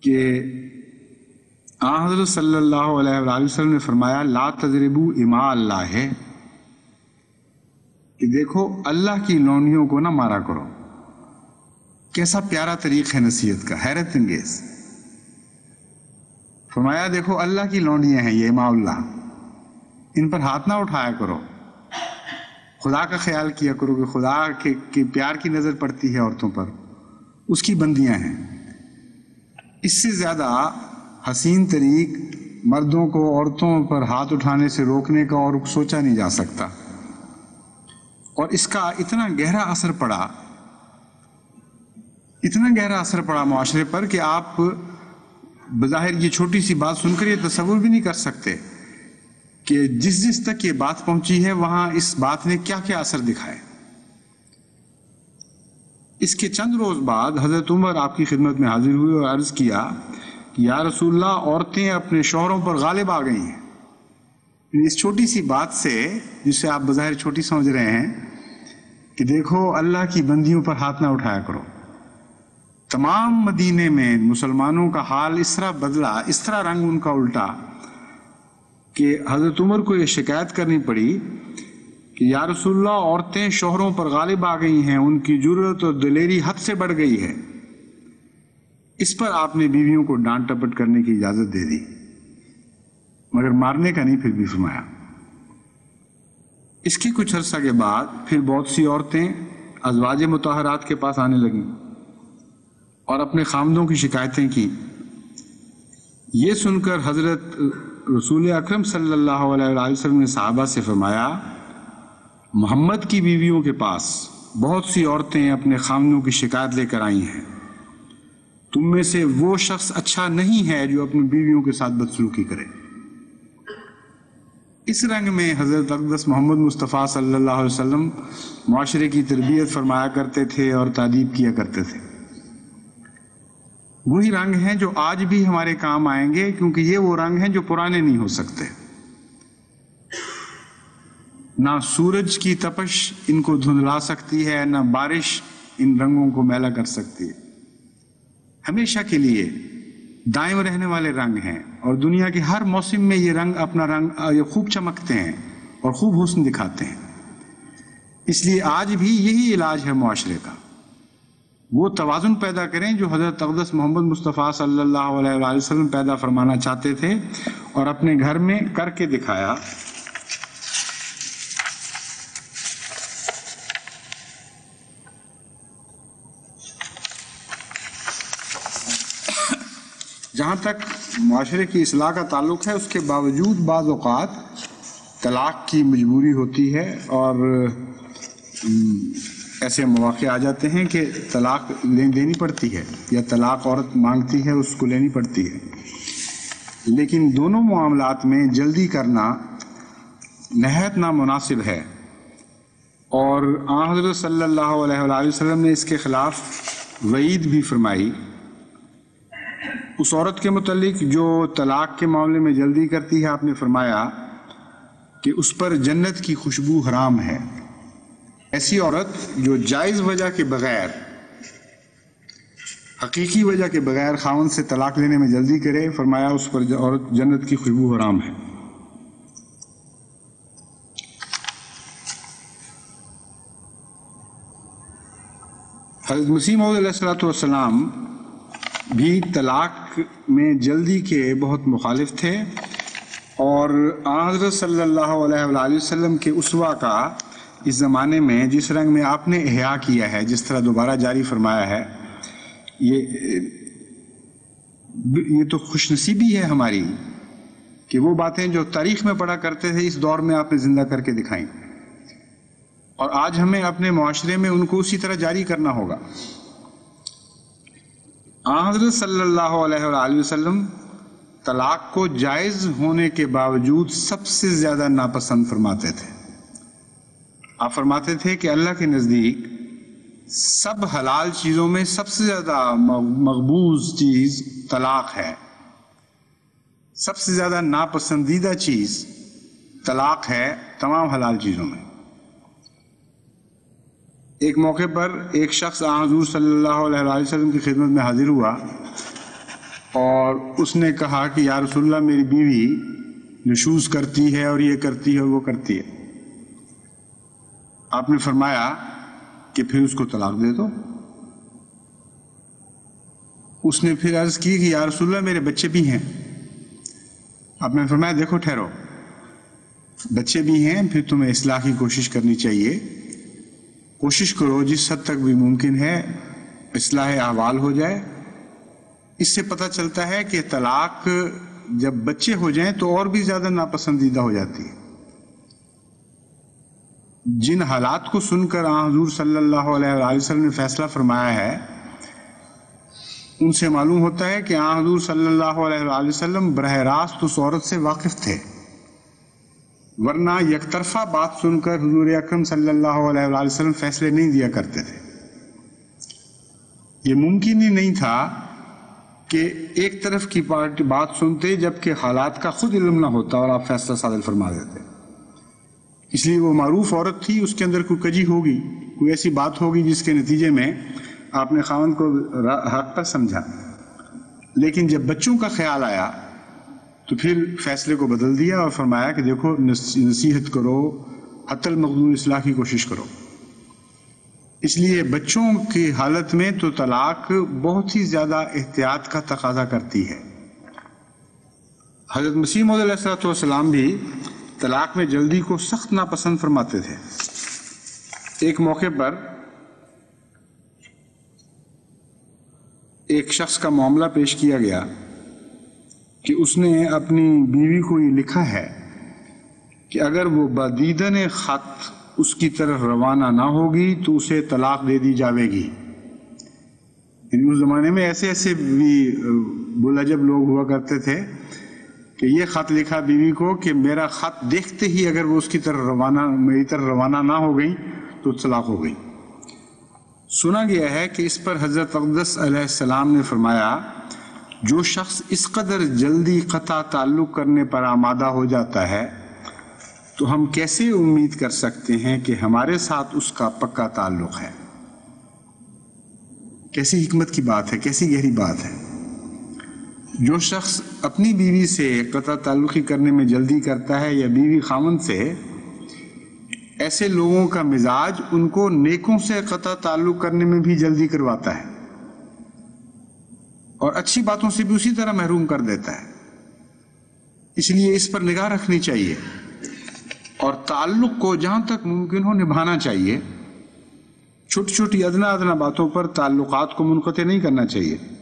کہ آ حضرت صلی اللہ علیہ وآلہ وسلم نے فرمایا، لا تجربو اما اللہ ہے کہ دیکھو، اللہ کی لونیوں کو نہ مارا کرو۔ کیسا پیارا طریق ہے نصیحت کا، حیرت انگیز۔ فرمایا، دیکھو، اللہ کی لونڈیاں ہیں، یہ اما اللہ۔ ان پر ہاتھ نہ اٹھایا کرو۔ خدا کا خیال کیا کرو کہ خدا کے پیار کی نظر پڑتی ہے عورتوں پر۔ اس کی بندیاں ہیں۔ اس سے زیادہ حسین طریق مردوں کو عورتوں پر ہاتھ اٹھانے سے روکنے کا اور سوچا نہیں جا سکتا۔ اور اس کا اتنا گہرا اثر پڑا، اتنا گہرا اثر پڑا معاشرے پر کہ آپ بظاہر یہ چھوٹی سی بات سن کر یہ تصور بھی نہیں کر سکتے۔ کہ جس جس تک یہ بات پہنچی ہے، وہاں اس بات نے کیا کیا اثر دکھائے؟ اس کے چند روز بعد حضرت عمر آپ کی خدمت میں حاضر ہوئی اور عرض کیا کہ یا رسول اللہ، عورتیں اپنے شوہروں پر غالب آ گئی ہیں۔ یعنی اس چھوٹی سی بات سے جسے آپ بظاہر چھوٹی سمجھ رہے ہیں کہ دیکھو، اللہ کی بندیوں پر ہاتھ نہ اٹھایا کرو۔ تمام مدینے میں مسلمانوں کا حال اس طرح بدلا، اس طرح رنگ ان کا الٹا۔ کہ حضرت عمر کو یہ شکایت کرنی پڑی کہ یا رسول اللہ، عورتیں شوہروں پر غالب آ گئی ہیں، ان کی ضرورت اور دلیری حد سے بڑھ گئی ہے۔ اس پر آپ نے بیویوں کو ڈانٹ ٹپٹ کرنے کی اجازت دے دی۔ مگر مارنے کا نہیں، پھر بھی فرمایا۔ اس کی کچھ عرصہ کے بعد پھر بہت سی عورتیں ازواج متحرات کے پاس آنے لگیں اور اپنے خامدوں کی شکایتیں کی۔ یہ سن کر حضرت رسول اکرم صلی اللہ علیہ وسلم نے صحابہ سے فرمایا، محمد کی بیویوں کے پاس بہت سی عورتیں اپنے خامدوں کی شکایت لے کر آئی ہیں۔ تم میں سے وہ شخص اچھا نہیں ہے جو اپنی بیویوں کے ساتھ بدسلوکی کرے۔ اس رنگ میں حضرت اقدس محمد مصطفیٰ صلی اللہ علیہ وسلم معاشرے کی تربیت فرمایا کرتے تھے اور تعدیب کیا کرتے تھے۔ وہی رنگ ہیں جو آج بھی ہمارے کام آئیں گے، کیونکہ یہ وہ رنگ ہیں جو پرانے نہیں ہو سکتے۔ نہ سورج کی تپش ان کو دھندلا سکتی ہے، نہ بارش ان رنگوں کو میلا کر سکتی ہے۔ ہمیشہ کے لیے دائم رہنے والے رنگ ہیں اور دنیا کے ہر موسم میں یہ رنگ اپنا رنگ خوب چمکتے ہیں اور خوب حسن دکھاتے ہیں۔ اس لیے آج بھی یہی علاج ہے معاشرے کا۔ وہ توازن پیدا کریں جو حضرت اقدس محمد مصطفیٰ صلی اللہ علیہ وسلم پیدا فرمانا چاہتے تھے اور اپنے گھر میں کر کے دکھایا۔ جہاں تک معاشرے کی اصلاح کا تعلق ہے، اس کے باوجود بعض اوقات طلاق کی مجبوری ہوتی ہے اور ایسے مواقع آ جاتے ہیں کہ طلاق دینی پڑتی ہے یا طلاق عورت مانگتی ہے اس کو لینی پڑتی ہے۔ لیکن دونوں معاملات میں جلدی کرنا نہایت نامناسب ہے۔ اور حضرت صلی اللہ علیہ وسلم نے اس کے خلاف وعید بھی فرمائی۔ اس عورت کے متعلق جو طلاق کے معاملے میں جلدی کرتی ہے، آپ نے فرمایا کہ اس پر جنت کی خوشبو حرام ہے۔ ایسی عورت جو جائز وجہ کے بغیر، حقیقی وجہ کے بغیر خاون سے طلاق لینے میں جلدی کرے، فرمایا اس پر عورت جنت کی خوشبو حرام ہے۔ حضرت مسیم علیہ والسلام بھی طلاق میں جلدی کے بہت مخالف تھے اور حضرت صلی اللہ علیہ وآلہ وسلم کے اسوا کا اس زمانے میں جس رنگ میں آپ نے احیاء کیا ہے، جس طرح دوبارہ جاری فرمایا ہے، یہ یہ تو خوش نصیبی ہے ہماری کہ وہ باتیں جو تاریخ میں پڑھا کرتے تھے، اس دور میں آپ نے زندہ کر کے دکھائیں۔ اور آج ہمیں اپنے معاشرے میں ان کو اسی طرح جاری کرنا ہوگا۔ حضرت صلی اللہ علیہ وآلہ وسلم طلاق کو جائز ہونے کے باوجود سب سے زیادہ ناپسند فرماتے تھے۔ آپ فرماتے تھے کہ اللہ کے نزدیک سب حلال چیزوں میں سب سے زیادہ مقبوض چیز طلاق ہے۔ سب سے زیادہ ناپسندیدہ چیز طلاق ہے تمام حلال چیزوں میں۔ ایک موقع پر ایک شخص حضور صلی اللہ علیہ وسلم کی خدمت میں حاضر ہوا اور اس نے کہا کہ یا رسول اللہ میری بیوی نشوز کرتی ہے اور یہ کرتی ہے اور وہ کرتی ہے۔ آپ نے فرمایا کہ پھر اس کو طلاق دے دو۔ اس نے پھر عرض کی کہ یا رسول اللہ میرے بچے بھی ہیں۔ آپ نے فرمایا دیکھو ٹھہرو۔ بچے بھی ہیں، پھر تمہیں اصلاح کی کوشش کرنی چاہیے۔ کوشش کرو جس حد تک بھی ممکن ہے اصلاح احوال ہو جائے۔ اس سے پتہ چلتا ہے کہ طلاق جب بچے ہو جائیں تو اور بھی زیادہ ناپسندیدہ ہو جاتی ہے۔ جن حالات کو سن کر حضور صلی اللہ علیہ وسلم نے فیصلہ فرمایا ہے، ان سے معلوم ہوتا ہے کہ حضور صلی اللہ علیہ وسلم براہ راست اس عورت سے واقف تھے۔ ورنہ یک طرفہ بات سن کر حضور اکرم صلی اللہ علیہ وسلم فیصلے نہیں دیا کرتے تھے۔ یہ ممکن ہی نہیں تھا کہ ایک طرف کی پارٹی بات سنتے جبکہ حالات کا خود علم نہ ہوتا اور آپ فیصلہ صادر فرما دیتے۔ اس لیے وہ معروف عورت تھی، اس کے اندر کوئی کجی ہوگی، کوئی ایسی بات ہوگی جس کے نتیجے میں آپ نے خاون کو حق پر سمجھا۔ لیکن جب بچوں کا خیال آیا، تو پھر فیصلے کو بدل دیا اور فرمایا کہ دیکھو نصیحت کرو حت المقدور اصلاح کی کوشش کرو۔ اس لیے بچوں کی حالت میں تو طلاق بہت ہی زیادہ احتیاط کا تقاضا کرتی ہے۔ حضرت مسیم علیہ والسلام بھی طلاق میں جلدی کو سخت ناپسند فرماتے تھے۔ ایک موقع پر ایک شخص کا معاملہ پیش کیا گیا کہ اس نے اپنی بیوی کو یہ لکھا ہے کہ اگر وہ بدیدن خط اس کی طرف روانہ نہ ہوگی تو اسے طلاق دے دی جاوے گی۔ یعنی اس زمانے میں ایسے ایسے بھی بلجب لوگ ہوا کرتے تھے۔ کہ یہ خط لکھا بیوی کو کہ میرا خط دیکھتے ہی اگر وہ اس کی طرف روانہ، میری طرف روانہ نہ ہو گئی تو طلاق ہو گئی۔ سنا گیا ہے کہ اس پر حضرت اقدس علیہ السلام نے فرمایا، جو شخص اس قدر جلدی قطع تعلق کرنے پر آمادہ ہو جاتا ہے، تو ہم کیسے امید کر سکتے ہیں کہ ہمارے ساتھ اس کا پکا تعلق ہے؟ کیسی حکمت کی بات ہے؟ کیسی گہری بات ہے؟ جو شخص اپنی بیوی سے قطع تعلقی کرنے میں جلدی کرتا ہے یا بیوی خامن سے، ایسے لوگوں کا مزاج ان کو نیکوں سے قطع تعلق کرنے میں بھی جلدی کرواتا ہے۔ اور اچھی باتوں سے بھی اسی طرح محروم کر دیتا ہے۔ اس لیے اس پر نگاہ رکھنی چاہیے۔ اور تعلق کو جہاں تک ممکن ہو نبھانا چاہیے۔ چھوٹی چھوٹی ادنا ادنا باتوں پر تعلقات کو منقطع نہیں کرنا چاہیے۔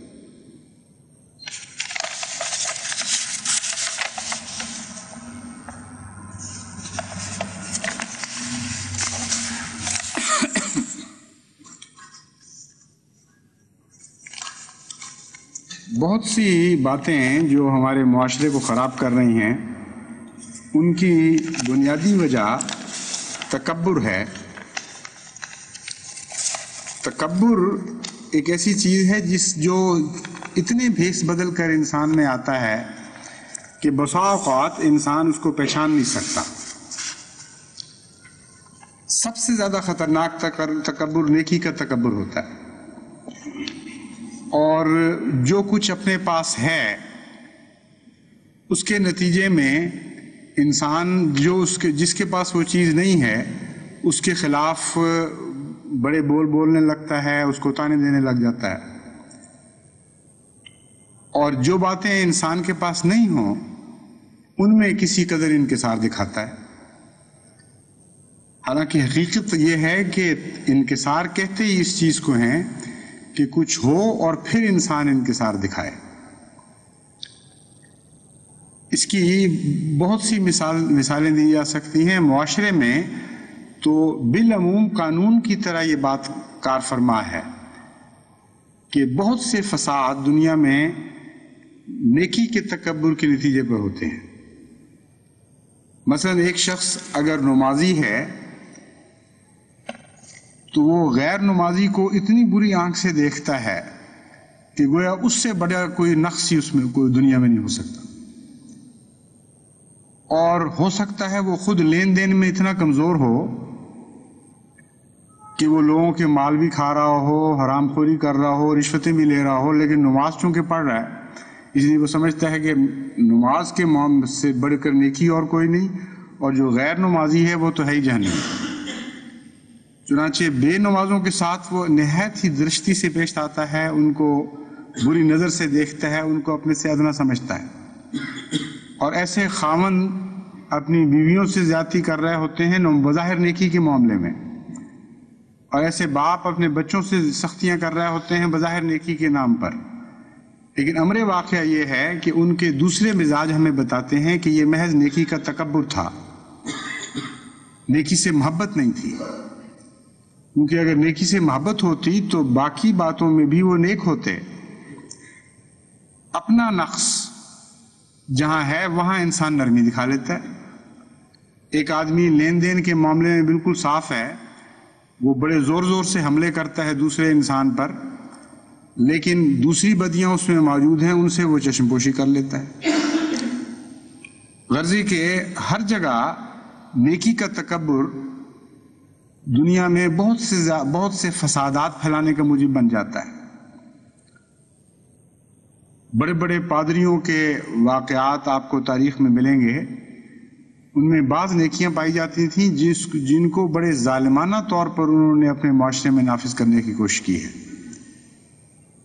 بہت سی باتیں جو ہمارے معاشرے کو خراب کر رہی ہیں۔ ان کی بنیادی وجہ تکبر ہے۔ تکبر ایک ایسی چیز ہے جس جو اتنے بھیس بدل کر انسان میں آتا ہے کہ بسا اوقات انسان اس کو پہچان نہیں سکتا۔ سب سے زیادہ خطرناک تکبر نیکی کا تکبر ہوتا ہے۔ اور جو کچھ اپنے پاس ہے، اس کے نتیجے میں انسان جو اس کے، جس کے پاس وہ چیز نہیں ہے، اس کے خلاف بڑے بول بولنے لگتا ہے، اس کو تانے دینے لگ جاتا ہے۔ اور جو باتیں انسان کے پاس نہیں ہوں، ان میں کسی قدر انکسار دکھاتا ہے۔ حالانکہ حقیقت یہ ہے کہ انکسار کہتے ہی اس چیز کو ہیں کہ کچھ ہو اور پھر انسان انکسار دکھائے۔ اس کی بہت سی مثال مثالیں دی جا سکتی ہیں۔ معاشرے میں تو بالعموم قانون کی طرح یہ بات کار فرما ہے کہ بہت سے فساد دنیا میں نیکی کے تکبر کے نتیجے پر ہوتے ہیں۔ مثلا ایک شخص اگر نمازی ہے تو وہ غیر نمازی کو اتنی بری آنکھ سے دیکھتا ہے کہ گویا اس سے بڑا کوئی نقص ہی اس میں کوئی دنیا میں نہیں ہو سکتا۔ اور ہو سکتا ہے وہ خود لین دین میں اتنا کمزور ہو کہ وہ لوگوں کے مال بھی کھا رہا ہو، حرام خوری کر رہا ہو، رشوتیں بھی لے رہا ہو، لیکن نماز چونکہ پڑھ رہا ہے، اس لیے وہ سمجھتا ہے کہ نماز کے معام سے بڑھ کر نیکی اور کوئی نہیں، اور جو غیر نمازی ہے وہ تو ہے ہی جہنم۔ چنانچہ بے نمازوں کے ساتھ وہ نہایت ہی درشتی سے پیش آتا ہے، ان کو بری نظر سے دیکھتا ہے، ان کو اپنے سے ادنا سمجھتا ہے۔ اور ایسے خامن اپنی بیویوں سے زیادتی کر رہے ہوتے ہیں بظاہر نیکی کے معاملے میں۔ اور ایسے باپ اپنے بچوں سے سختیاں کر رہے ہوتے ہیں بظاہر نیکی کے نام پر۔ لیکن امر واقعہ یہ ہے کہ ان کے دوسرے مزاج ہمیں بتاتے ہیں کہ یہ محض نیکی کا تکبر تھا۔ نیکی سے محبت نہیں تھی۔ کیونکہ اگر نیکی سے محبت ہوتی تو باقی باتوں میں بھی وہ نیک ہوتے۔ اپنا نقص جہاں ہے وہاں انسان نرمی دکھا لیتا ہے۔ ایک آدمی لین دین کے معاملے میں بالکل صاف ہے، وہ بڑے زور زور سے حملے کرتا ہے دوسرے انسان پر، لیکن دوسری بدیاں اس میں موجود ہیں، ان سے وہ چشم پوشی کر لیتا ہے۔ غرضی کے ہر جگہ نیکی کا تکبر دنیا میں بہت سے بہت سے فسادات پھیلانے کا موجب بن جاتا ہے۔ بڑے بڑے پادریوں کے واقعات آپ کو تاریخ میں ملیں گے۔ ان میں بعض نیکیاں پائی جاتی تھیں، جس جن کو بڑے ظالمانہ طور پر انہوں نے اپنے معاشرے میں نافذ کرنے کی کوشش کی ہے۔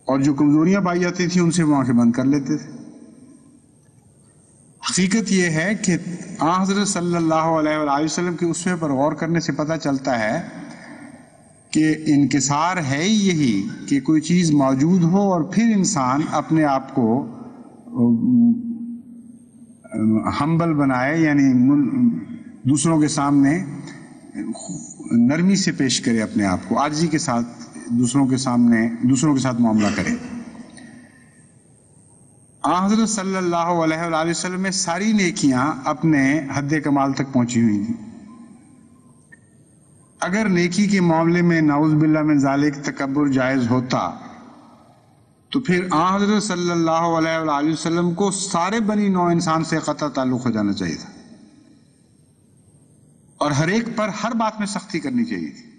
اور جو کمزوریاں پائی جاتی تھیں، ان سے وہ آنکھیں بند کر لیتے تھے۔ حقیقت یہ ہے کہ آ حضرت صلی اللہ علیہ وآلہ وسلم کے اسوے پر غور کرنے سے پتہ چلتا ہے کہ انکسار ہے ہی یہی کہ کوئی چیز موجود ہو اور پھر انسان اپنے آپ کو ہمبل بنائے یعنی دوسروں کے سامنے نرمی سے پیش کرے اپنے آپ کو آرزی کے ساتھ دوسروں کے سامنے، دوسروں کے ساتھ معاملہ کرے۔ حضرت صلی اللہ علیہ وآلہ وسلم میں ساری نیکیاں اپنے حد کمال تک پہنچی ہوئی تھیں اگر نیکی کے معاملے میں نعوذ باللہ میں ذالک تکبر جائز ہوتا، تو پھر آ حضرت صلی اللہ علیہ وآلہ وسلم کو سارے بنی نو انسان سے قطع تعلق ہو جانا چاہیے تھا۔ اور ہر ایک پر ہر بات میں سختی کرنی چاہیے تھی۔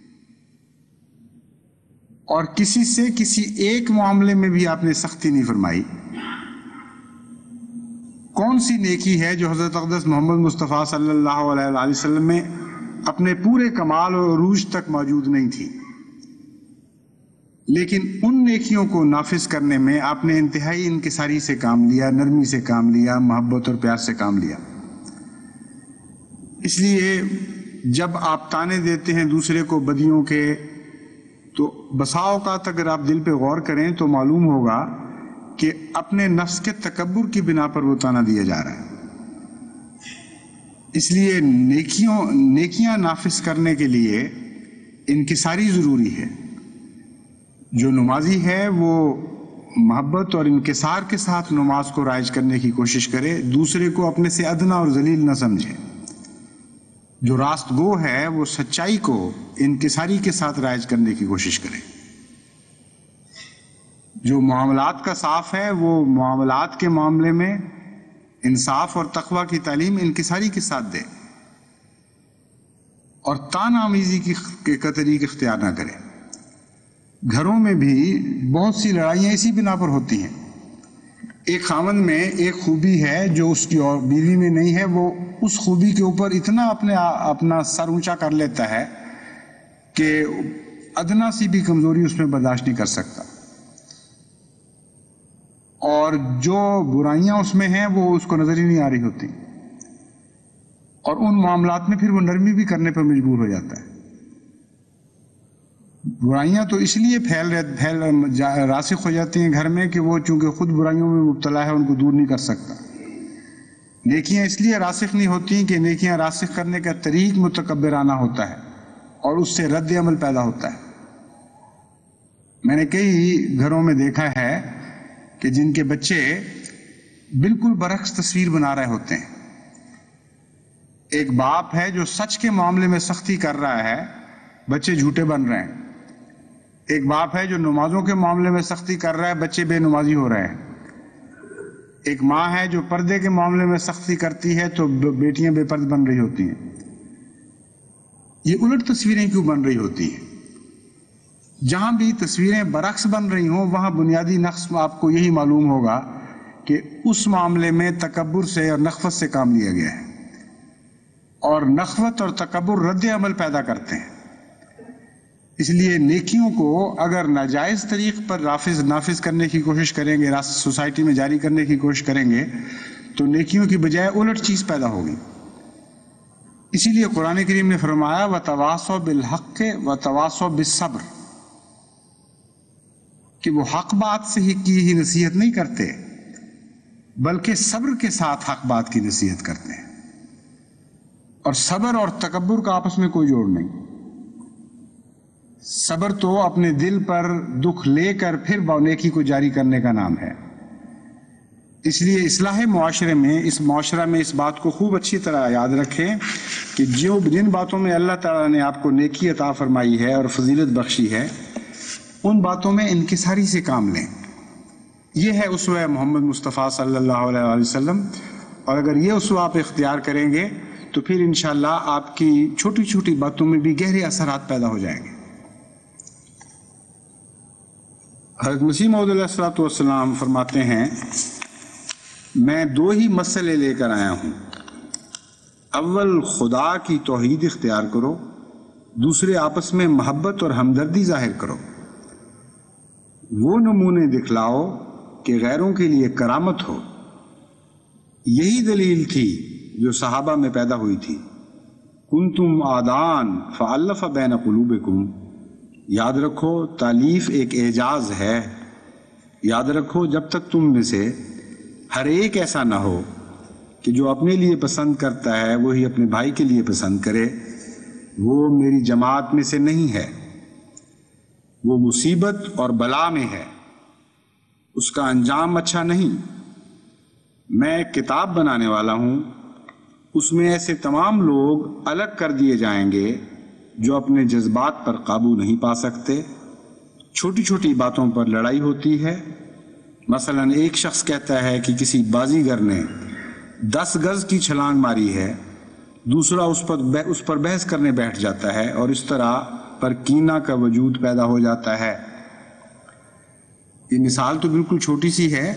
اور کسی سے کسی ایک معاملے میں بھی آپ نے سختی نہیں فرمائی۔ کون سی نیکی ہے جو حضرت اقدس محمد مصطفیٰ صلی اللہ علیہ وآلہ وسلم میں اپنے پورے کمال اور عروج تک موجود نہیں تھی؟ لیکن ان نیکیوں کو نافذ کرنے میں آپ نے انتہائی انکساری سے کام لیا، نرمی سے کام لیا، محبت اور پیار سے کام لیا۔ اس لیے جب آپ تانے دیتے ہیں دوسرے کو بدیوں کے، تو بسا اوقات اگر آپ دل پہ غور کریں تو معلوم ہوگا کہ اپنے نفس کے تکبر کی بنا پر وہ تانا دیا جا رہا ہے۔ اس لیے نیکیوں نیکیاں نافذ کرنے کے لیے انکساری ضروری ہے۔ جو نمازی ہے وہ محبت اور انکسار کے ساتھ نماز کو رائج کرنے کی کوشش کرے، دوسرے کو اپنے سے ادنا اور ذلیل نہ سمجھے۔ جو راست گو ہے وہ سچائی کو انکساری کے ساتھ رائج کرنے کی کوشش کرے۔ جو معاملات کا صاف ہے، وہ معاملات کے معاملے میں انصاف اور تقوی کی تعلیم انکساری کے ساتھ دے۔ اور تان آمیزی کی طریق اختیار نہ کرے۔ گھروں میں بھی بہت سی لڑائیاں اسی بنا پر ہوتی ہیں۔ ایک خامن میں ایک خوبی ہے جو اس کی اور بیوی میں نہیں ہے، وہ اس خوبی کے اوپر اتنا اپنے اپنا سر اونچا کر لیتا ہے کہ ادنا سی بھی کمزوری اس میں برداشت نہیں کر سکتا۔ اور جو برائیاں اس میں ہیں وہ اس کو نظر ہی نہیں آ رہی ہوتی۔ اور ان معاملات میں پھر وہ نرمی بھی کرنے پر مجبور ہو جاتا ہے۔ برائیاں تو اس لیے پھیل رہے پھیل راسخ ہو جاتی ہیں گھر میں کہ وہ چونکہ خود برائیوں میں مبتلا ہے ان کو دور نہیں کر سکتا۔ نیکیاں اس لیے راسخ نہیں ہوتی کہ نیکیاں راسخ کرنے کا طریق متکبرانہ ہوتا ہے اور اس سے رد عمل پیدا ہوتا ہے۔ میں نے کئی گھروں میں دیکھا ہے کہ جن کے بچے بالکل برعکس تصویر بنا رہے ہوتے ہیں۔ ایک باپ ہے جو سچ کے معاملے میں سختی کر رہا ہے، بچے جھوٹے بن رہے ہیں۔ ایک باپ ہے جو نمازوں کے معاملے میں سختی کر رہا ہے، بچے بے نمازی ہو رہے ہیں۔ ایک ماں ہے جو پردے کے معاملے میں سختی کرتی ہے تو بیٹیاں بے پرد بن رہی ہوتی ہیں۔ یہ الٹ تصویریں کیوں بن رہی ہوتی ہیں؟ جہاں بھی تصویریں برعکس بن رہی ہوں، وہاں بنیادی نقص آپ کو یہی معلوم ہوگا کہ اس معاملے میں تکبر سے اور نخوت سے کام لیا گیا ہے۔ اور نخوت اور تکبر رد عمل پیدا کرتے ہیں۔ اس لیے نیکیوں کو اگر ناجائز طریق پر رافظ نافذ کرنے کی کوشش کریں گے سوسائٹی میں جاری کرنے کی کوشش کریں گے، تو نیکیوں کی بجائے الٹ چیز پیدا ہوگی۔ اسی لیے قرآن کریم نے فرمایا و تواسو بالحق و تواسو بالصبر۔ کہ وہ حق بات سے ہی کی ہی نصیحت نہیں کرتے، بلکہ صبر کے ساتھ حق بات کی نصیحت کرتے ہیں۔ اور صبر اور تکبر کا آپس میں کوئی جوڑ نہیں۔ صبر تو اپنے دل پر دکھ لے کر پھر بونیکی کو جاری کرنے کا نام ہے۔ اس لیے اصلاح معاشرے میں، اس معاشرہ میں اس بات کو خوب اچھی طرح یاد رکھیں کہ جو جن باتوں میں اللہ تعالیٰ نے آپ کو نیکی عطا فرمائی ہے اور فضیلت بخشی ہے ان باتوں میں انکساری سے کام لیں۔ یہ ہے اسوہ محمد مصطفیٰ صلی اللہ علیہ وسلم۔ اور اگر یہ اسوہ آپ اختیار کریں گے، تو پھر انشاءاللہ آپ کی چھوٹی چھوٹی باتوں میں بھی گہرے اثرات پیدا ہو جائیں گے۔ حضرت مسیح محدود علیہ السلاۃ والسلام فرماتے ہیں، میں دو ہی مسئلے لے کر آیا ہوں۔ اول، خدا کی توحید اختیار کرو۔ دوسرے، آپس میں محبت اور ہمدردی ظاہر کرو۔ وہ نمونے دکھلاؤ کہ غیروں کے لیے کرامت ہو۔ یہی دلیل تھی جو صحابہ میں پیدا ہوئی تھی۔ کن تم آدان فعلف بین قلوبکم۔ یاد رکھو تعلیف ایک اعجاز ہے۔ یاد رکھو، جب تک تم میں سے ہر ایک ایسا نہ ہو کہ جو اپنے لیے پسند کرتا ہے، وہی اپنے بھائی کے لیے پسند کرے۔ وہ میری جماعت میں سے نہیں ہے۔ وہ مصیبت اور بلا میں ہے۔ اس کا انجام اچھا نہیں۔ میں ایک کتاب بنانے والا ہوں۔ اس میں ایسے تمام لوگ الگ کر دیے جائیں گے جو اپنے جذبات پر قابو نہیں پا سکتے۔ چھوٹی چھوٹی باتوں پر لڑائی ہوتی ہے۔ مثلا ایک شخص کہتا ہے کہ کسی بازیگر نے دس گز کی چھلانگ ماری ہے۔ دوسرا اس پر اس پر بحث کرنے بیٹھ جاتا ہے اور اس طرح پر کینا کا وجود پیدا ہو جاتا ہے۔ یہ مثال تو بالکل چھوٹی سی ہے،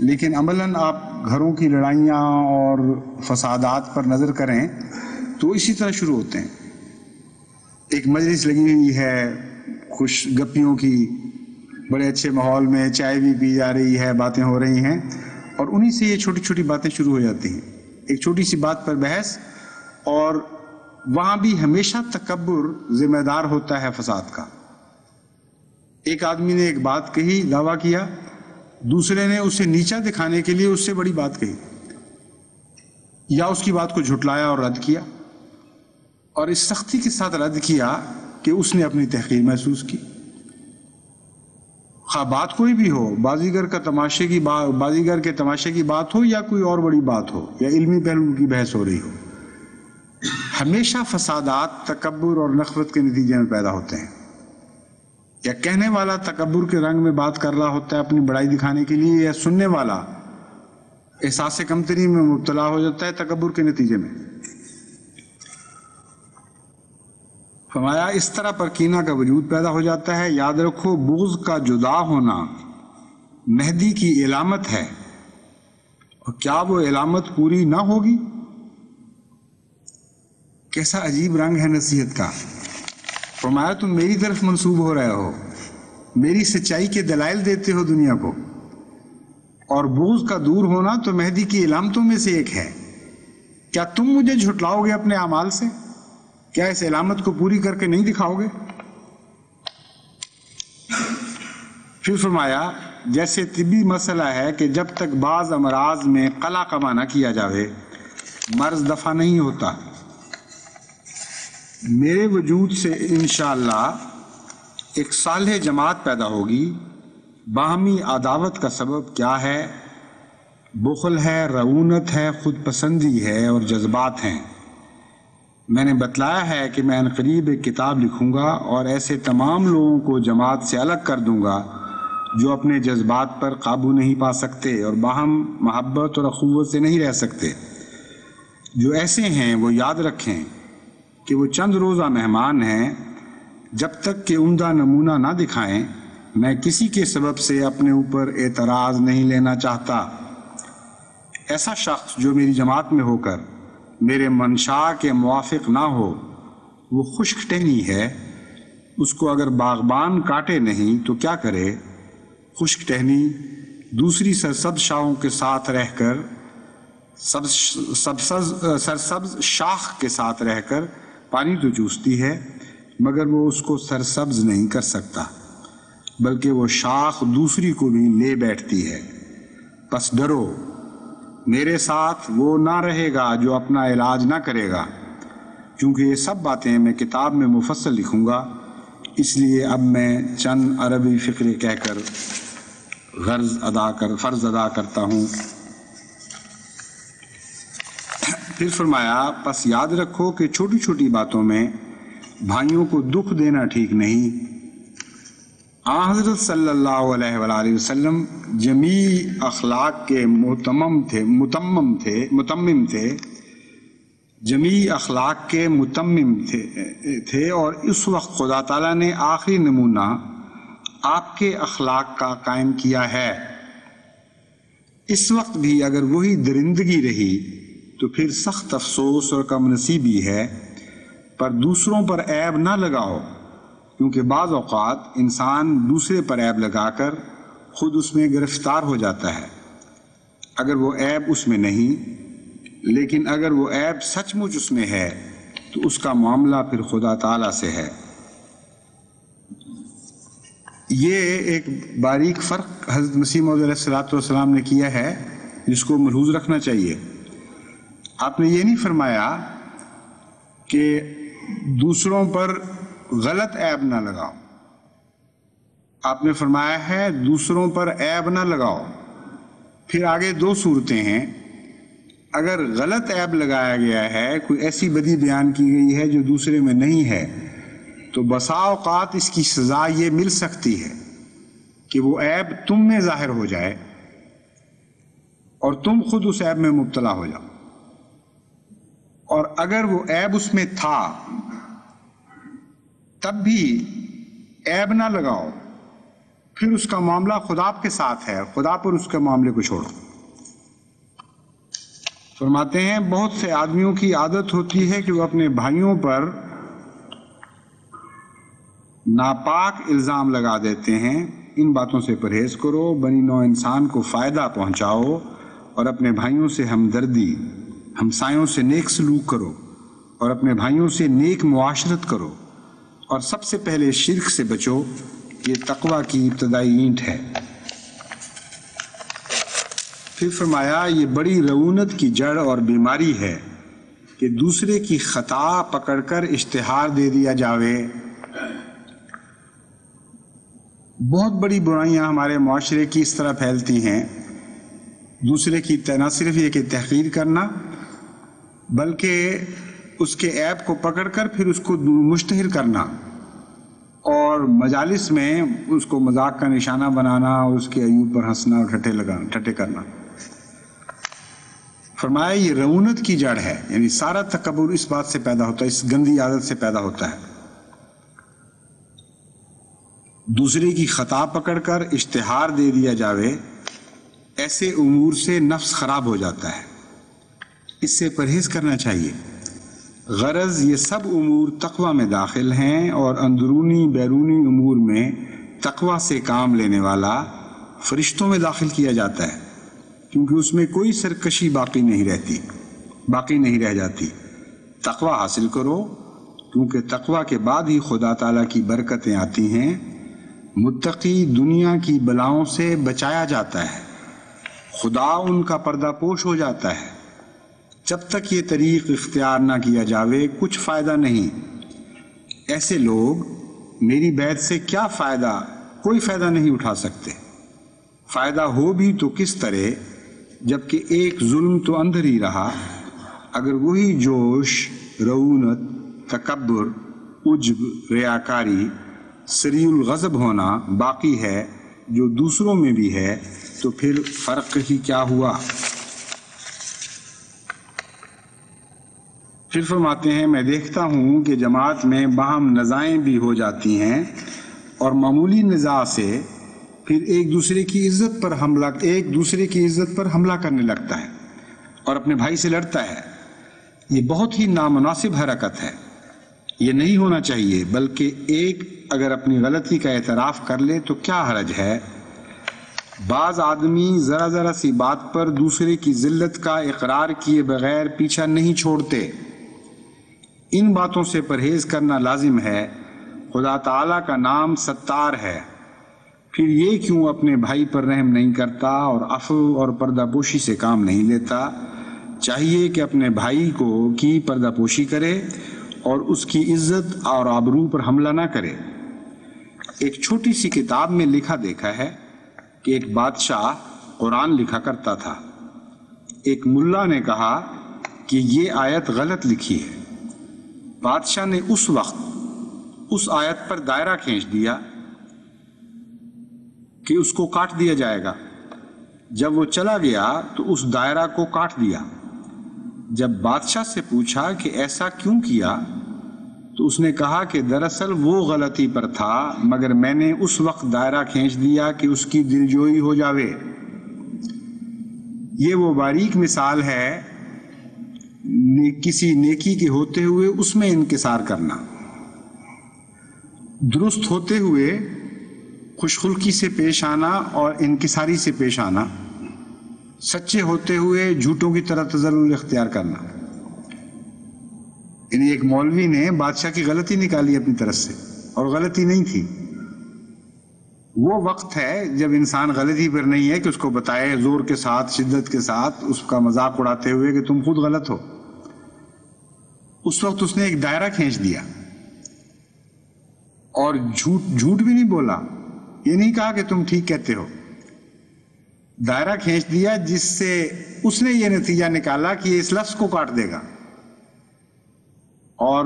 لیکن عملاً آپ گھروں کی لڑائیاں اور فسادات پر نظر کریں تو اسی طرح شروع ہوتے ہیں۔ ایک مجلس لگی ہوئی ہے، خوش گپیوں کی، بڑے اچھے ماحول میں چائے بھی پی جا رہی ہے، باتیں ہو رہی ہیں، اور انہی سے یہ چھوٹی چھوٹی باتیں شروع ہو جاتی ہیں۔ ایک چھوٹی سی بات پر بحث اور وہاں بھی ہمیشہ تکبر ذمہ دار ہوتا ہے فساد کا۔ ایک آدمی نے ایک بات کہی، دعویٰ کیا، دوسرے نے اسے نیچا دکھانے کے لیے اس سے بڑی بات کہی۔ یا اس کی بات کو جھٹلایا اور رد کیا، اور اس سختی کے ساتھ رد کیا کہ اس نے اپنی تحقیر محسوس کی۔ خواہ بات کوئی بھی ہو، بازیگر کا تماشے کی بات بازیگر کے تماشے کی بات ہو یا کوئی اور بڑی بات ہو، یا علمی پہلو کی بحث ہو رہی ہو۔ ہمیشہ فسادات، تکبر اور نخوت کے نتیجے میں پیدا ہوتے ہیں۔ یا کہنے والا تکبر کے رنگ میں بات کر رہا ہوتا ہے اپنی بڑائی دکھانے کے لیے، یا سننے والا احساس کمتری میں مبتلا ہو جاتا ہے تکبر کے نتیجے میں۔ فرمایا، اس طرح پر کینہ کا وجود پیدا ہو جاتا ہے۔ یاد رکھو، بغض کا جدا ہونا مہدی کی علامت ہے۔ اور کیا وہ علامت پوری نہ ہوگی؟ کیسا عجیب رنگ ہے نصیحت کا۔ فرمایا، تم میری طرف منسوب ہو رہے ہو۔ میری سچائی کے دلائل دیتے ہو دنیا کو۔ اور بغض کا دور ہونا تو مہدی کی علامتوں میں سے ایک ہے۔ کیا تم مجھے جھٹلاؤ گے اپنے اعمال سے؟ کیا اس علامت کو پوری کر کے نہیں دکھاؤ گے؟ پھر فرمایا، جیسے طبی مسئلہ ہے کہ جب تک بعض امراض میں قلع کما نہ کیا جاوے، مرض دفع نہیں ہوتا۔ میرے وجود سے انشاءاللہ ایک صالح جماعت پیدا ہوگی۔ باہمی عداوت کا سبب کیا ہے؟ بخل ہے، رعونت ہے خود پسندی ہے اور جذبات ہیں۔ میں نے بتلایا ہے کہ میں قریب ایک کتاب لکھوں گا اور ایسے تمام لوگوں کو جماعت سے الگ کر دوں گا جو اپنے جذبات پر قابو نہیں پا سکتے اور باہم محبت اور اخوت سے نہیں رہ سکتے۔ جو ایسے ہیں وہ یاد رکھیں۔ کہ وہ چند روزہ مہمان ہیں، جب تک کہ عمدہ نمونہ نہ دکھائیں، میں کسی کے سبب سے اپنے اوپر اعتراض نہیں لینا چاہتا۔ ایسا شخص جو میری جماعت میں ہو کر میرے منشا کے موافق نہ ہو، وہ خشک ٹہنی ہے۔ اس کو اگر باغبان کاٹے نہیں تو کیا کرے؟ خشک ٹہنی دوسری سرسبز شاہوں کے ساتھ رہ کر سرسبز شاخ کے ساتھ رہ کر پانی تو چوستی ہے، مگر وہ اس کو سرسبز نہیں کر سکتا، بلکہ وہ شاخ دوسری کو بھی لے بیٹھتی ہے۔ پس ڈرو، میرے ساتھ وہ نہ رہے گا جو اپنا علاج نہ کرے گا۔ کیونکہ یہ سب باتیں میں کتاب میں مفصل لکھوں گا، اس لیے اب میں چند عربی فکرے کہہ کر غرض ادا کر، فرض ادا کرتا ہوں۔ پھر فرمایا، پس یاد رکھو کہ چھوٹی چھوٹی باتوں میں بھائیوں کو دکھ دینا ٹھیک نہیں۔ آن حضرت صلی اللہ علیہ وآلہ وسلم جمیع اخلاق کے متمم تھے متمم تھے متمم تھے۔ جمیع اخلاق کے متمم تھے تھے اور اس وقت خدا تعالیٰ نے آخری نمونہ آپ کے اخلاق کا قائم کیا ہے۔ اس وقت بھی اگر وہی درندگی رہی تو پھر سخت افسوس اور کم نصیبی ہے، پر دوسروں پر عیب نہ لگاؤ، کیونکہ بعض اوقات انسان دوسرے پر عیب لگا کر خود اس میں گرفتار ہو جاتا ہے۔ اگر وہ عیب اس میں نہیں، لیکن اگر وہ عیب سچ مچ اس میں ہے، تو اس کا معاملہ پھر خدا تعالیٰ سے ہے۔ یہ ایک باریک فرق حضرت مسیح محدود علیہ السلاۃ والسلام نے کیا ہے، جس کو محوظ رکھنا چاہیے۔ آپ نے یہ نہیں فرمایا کہ دوسروں پر غلط عیب نہ لگاؤ۔ آپ نے فرمایا ہے دوسروں پر عیب نہ لگاؤ۔ پھر آگے دو صورتیں ہیں۔ اگر غلط عیب لگایا گیا ہے، کوئی ایسی بدی بیان کی گئی ہے جو دوسرے میں نہیں ہے، تو بسا اوقات اس کی سزا یہ مل سکتی ہے کہ وہ عیب تم میں ظاہر ہو جائے اور تم خود اس عیب میں مبتلا ہو جاؤ۔ اور اگر وہ عیب اس میں تھا، تب بھی عیب نہ لگاؤ۔ پھر اس کا معاملہ خدا کے ساتھ ہے، خدا پر اس کے معاملے کو چھوڑو۔ فرماتے ہیں، بہت سے آدمیوں کی عادت ہوتی ہے کہ وہ اپنے بھائیوں پر ناپاک الزام لگا دیتے ہیں۔ ان باتوں سے پرہیز کرو، بنی نو انسان کو فائدہ پہنچاؤ اور اپنے بھائیوں سے ہمدردی ہمسایوں سے نیک سلوک کرو اور اپنے بھائیوں سے نیک معاشرت کرو اور سب سے پہلے شرک سے بچو۔ یہ تقوی کی ابتدائی اینٹ ہے۔ پھر فرمایا، یہ بڑی رعونت کی جڑ اور بیماری ہے کہ دوسرے کی خطا پکڑ کر اشتہار دے دیا جاوے۔ بہت بڑی برائیاں ہمارے معاشرے کی اس طرح پھیلتی ہیں۔ دوسرے کی نہ صرف یہ کہ تحقیر کرنا بلکہ اس کے ایپ کو پکڑ کر پھر اس کو مشتہر کرنا اور مجالس میں اس کو مذاق کا نشانہ بنانا، اس کے ایوب پر ہنسنا اور ٹھٹے لگانا، ٹھٹے کرنا۔ فرمایا، یہ رونت کی جڑ ہے یعنی سارا تکبر اس بات سے پیدا ہوتا ہے، اس گندی عادت سے پیدا ہوتا ہے۔ دوسرے کی خطا پکڑ کر اشتہار دے دیا جاوے، ایسے امور سے نفس خراب ہو جاتا ہے۔ اس سے پرہیز کرنا چاہیے۔ غرض یہ سب امور تقوی میں داخل ہیں اور اندرونی بیرونی امور میں تقوی سے کام لینے والا فرشتوں میں داخل کیا جاتا ہے، کیونکہ اس میں کوئی سرکشی باقی نہیں رہتی، باقی نہیں رہ جاتی۔ تقوی حاصل کرو، کیونکہ تقوی کے بعد ہی خدا تعالیٰ کی برکتیں آتی ہیں۔ متقی دنیا کی بلاؤں سے بچایا جاتا ہے، خدا ان کا پردہ پوش ہو جاتا ہے۔ جب تک یہ طریق اختیار نہ کیا جاوے، کچھ فائدہ نہیں۔ ایسے لوگ، میری بیت سے کیا فائدہ؟ کوئی فائدہ نہیں اٹھا سکتے۔ فائدہ ہو بھی تو کس طرح؟ جبکہ ایک ظلم تو اندر ہی رہا۔ اگر وہی جوش رعونت تکبر، عجب، ریاکاری سری الغضب ہونا باقی ہے، جو دوسروں میں بھی ہے، تو پھر فرق ہی کیا ہوا؟ پھر فرماتے ہیں، میں دیکھتا ہوں کہ جماعت میں باہم نزائیں بھی ہو جاتی ہیں اور معمولی نزاع سے پھر ایک دوسرے کی عزت پر حملہ، ایک دوسرے کی عزت پر حملہ کرنے لگتا ہے اور اپنے بھائی سے لڑتا ہے۔ یہ بہت ہی نامناسب حرکت ہے۔ یہ نہیں ہونا چاہیے، بلکہ ایک اگر اپنی غلطی کا اعتراف کر لے تو کیا حرج ہے؟ بعض آدمی ذرا ذرا سی بات پر دوسرے کی ذلت کا اقرار کیے بغیر پیچھا نہیں چھوڑتے۔ ان باتوں سے پرہیز کرنا لازم ہے۔ خدا تعالیٰ کا نام ستار ہے۔ پھر یہ کیوں اپنے بھائی پر رحم نہیں کرتا اور افو اور پردہ پوشی سے کام نہیں لیتا؟ چاہیے کہ اپنے بھائی کو کی پردہ پوشی کرے اور اس کی عزت اور آبرو پر حملہ نہ کرے۔ ایک چھوٹی سی کتاب میں لکھا دیکھا ہے کہ ایک بادشاہ قرآن لکھا کرتا تھا۔ ایک ملا نے کہا کہ یہ آیت غلط لکھی ہے۔ بادشاہ نے اس وقت اس آیت پر دائرہ کھینچ دیا کہ اس کو کاٹ دیا جائے گا۔ جب وہ چلا گیا تو اس دائرہ کو کاٹ دیا۔ جب بادشاہ سے پوچھا کہ ایسا کیوں کیا، تو اس نے کہا کہ دراصل وہ غلطی پر تھا، مگر میں نے اس وقت دائرہ کھینچ دیا کہ اس کی دلجوئی ہو جاوے۔ یہ وہ باریک مثال ہے کسی نیکی کے ہوتے ہوئے اس میں انکسار کرنا۔ درست ہوتے ہوئے خوشخلکی سے پیش آنا اور انکساری سے پیش آنا۔ سچے ہوتے ہوئے جھوٹوں کی طرح تجرب اختیار کرنا۔ یعنی ایک مولوی نے بادشاہ کی غلطی نکالی اپنی طرف سے اور غلطی نہیں تھی۔ وہ وقت ہے جب انسان غلطی پر نہیں ہے کہ اس کو بتائے زور کے ساتھ، شدت کے ساتھ، اس کا مذاق اڑاتے ہوئے کہ تم خود غلط ہو۔ اس وقت اس نے ایک دائرہ کھینچ دیا اور جھوٹ جھوٹ بھی نہیں بولا یہ نہیں کہا کہ تم ٹھیک کہتے ہو دائرہ کھینچ دیا جس سے اس نے یہ نتیجہ نکالا کہ یہ اس لفظ کو کاٹ دے گا اور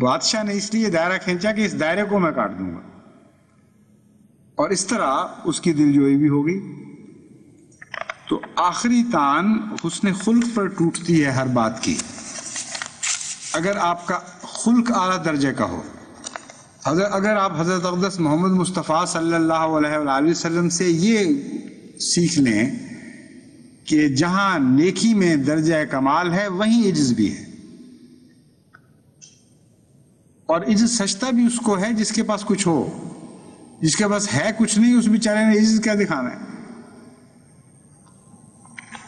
بادشاہ نے اس لیے دائرہ کھینچا کہ اس دائرے کو میں کاٹ دوں گا اور اس طرح اس کی دل جوئی بھی ہوگی تو آخری تان حسن خلق پر ٹوٹتی ہے ہر بات کی اگر آپ کا خلق اعلیٰ درجے کا ہو، اگر آپ حضرت اقدس محمد مصطفیٰ صلی اللہ علیہ وآلہ وسلم سے یہ سیکھ لیں کہ جہاں نیکی میں درجہ کمال ہے، وہیں عجز بھی ہے۔ اور عجز سچتا بھی اس کو ہے جس کے پاس کچھ ہو۔ جس کے پاس ہے کچھ نہیں، اس بیچارے نے عجز کیا دکھانا ہے۔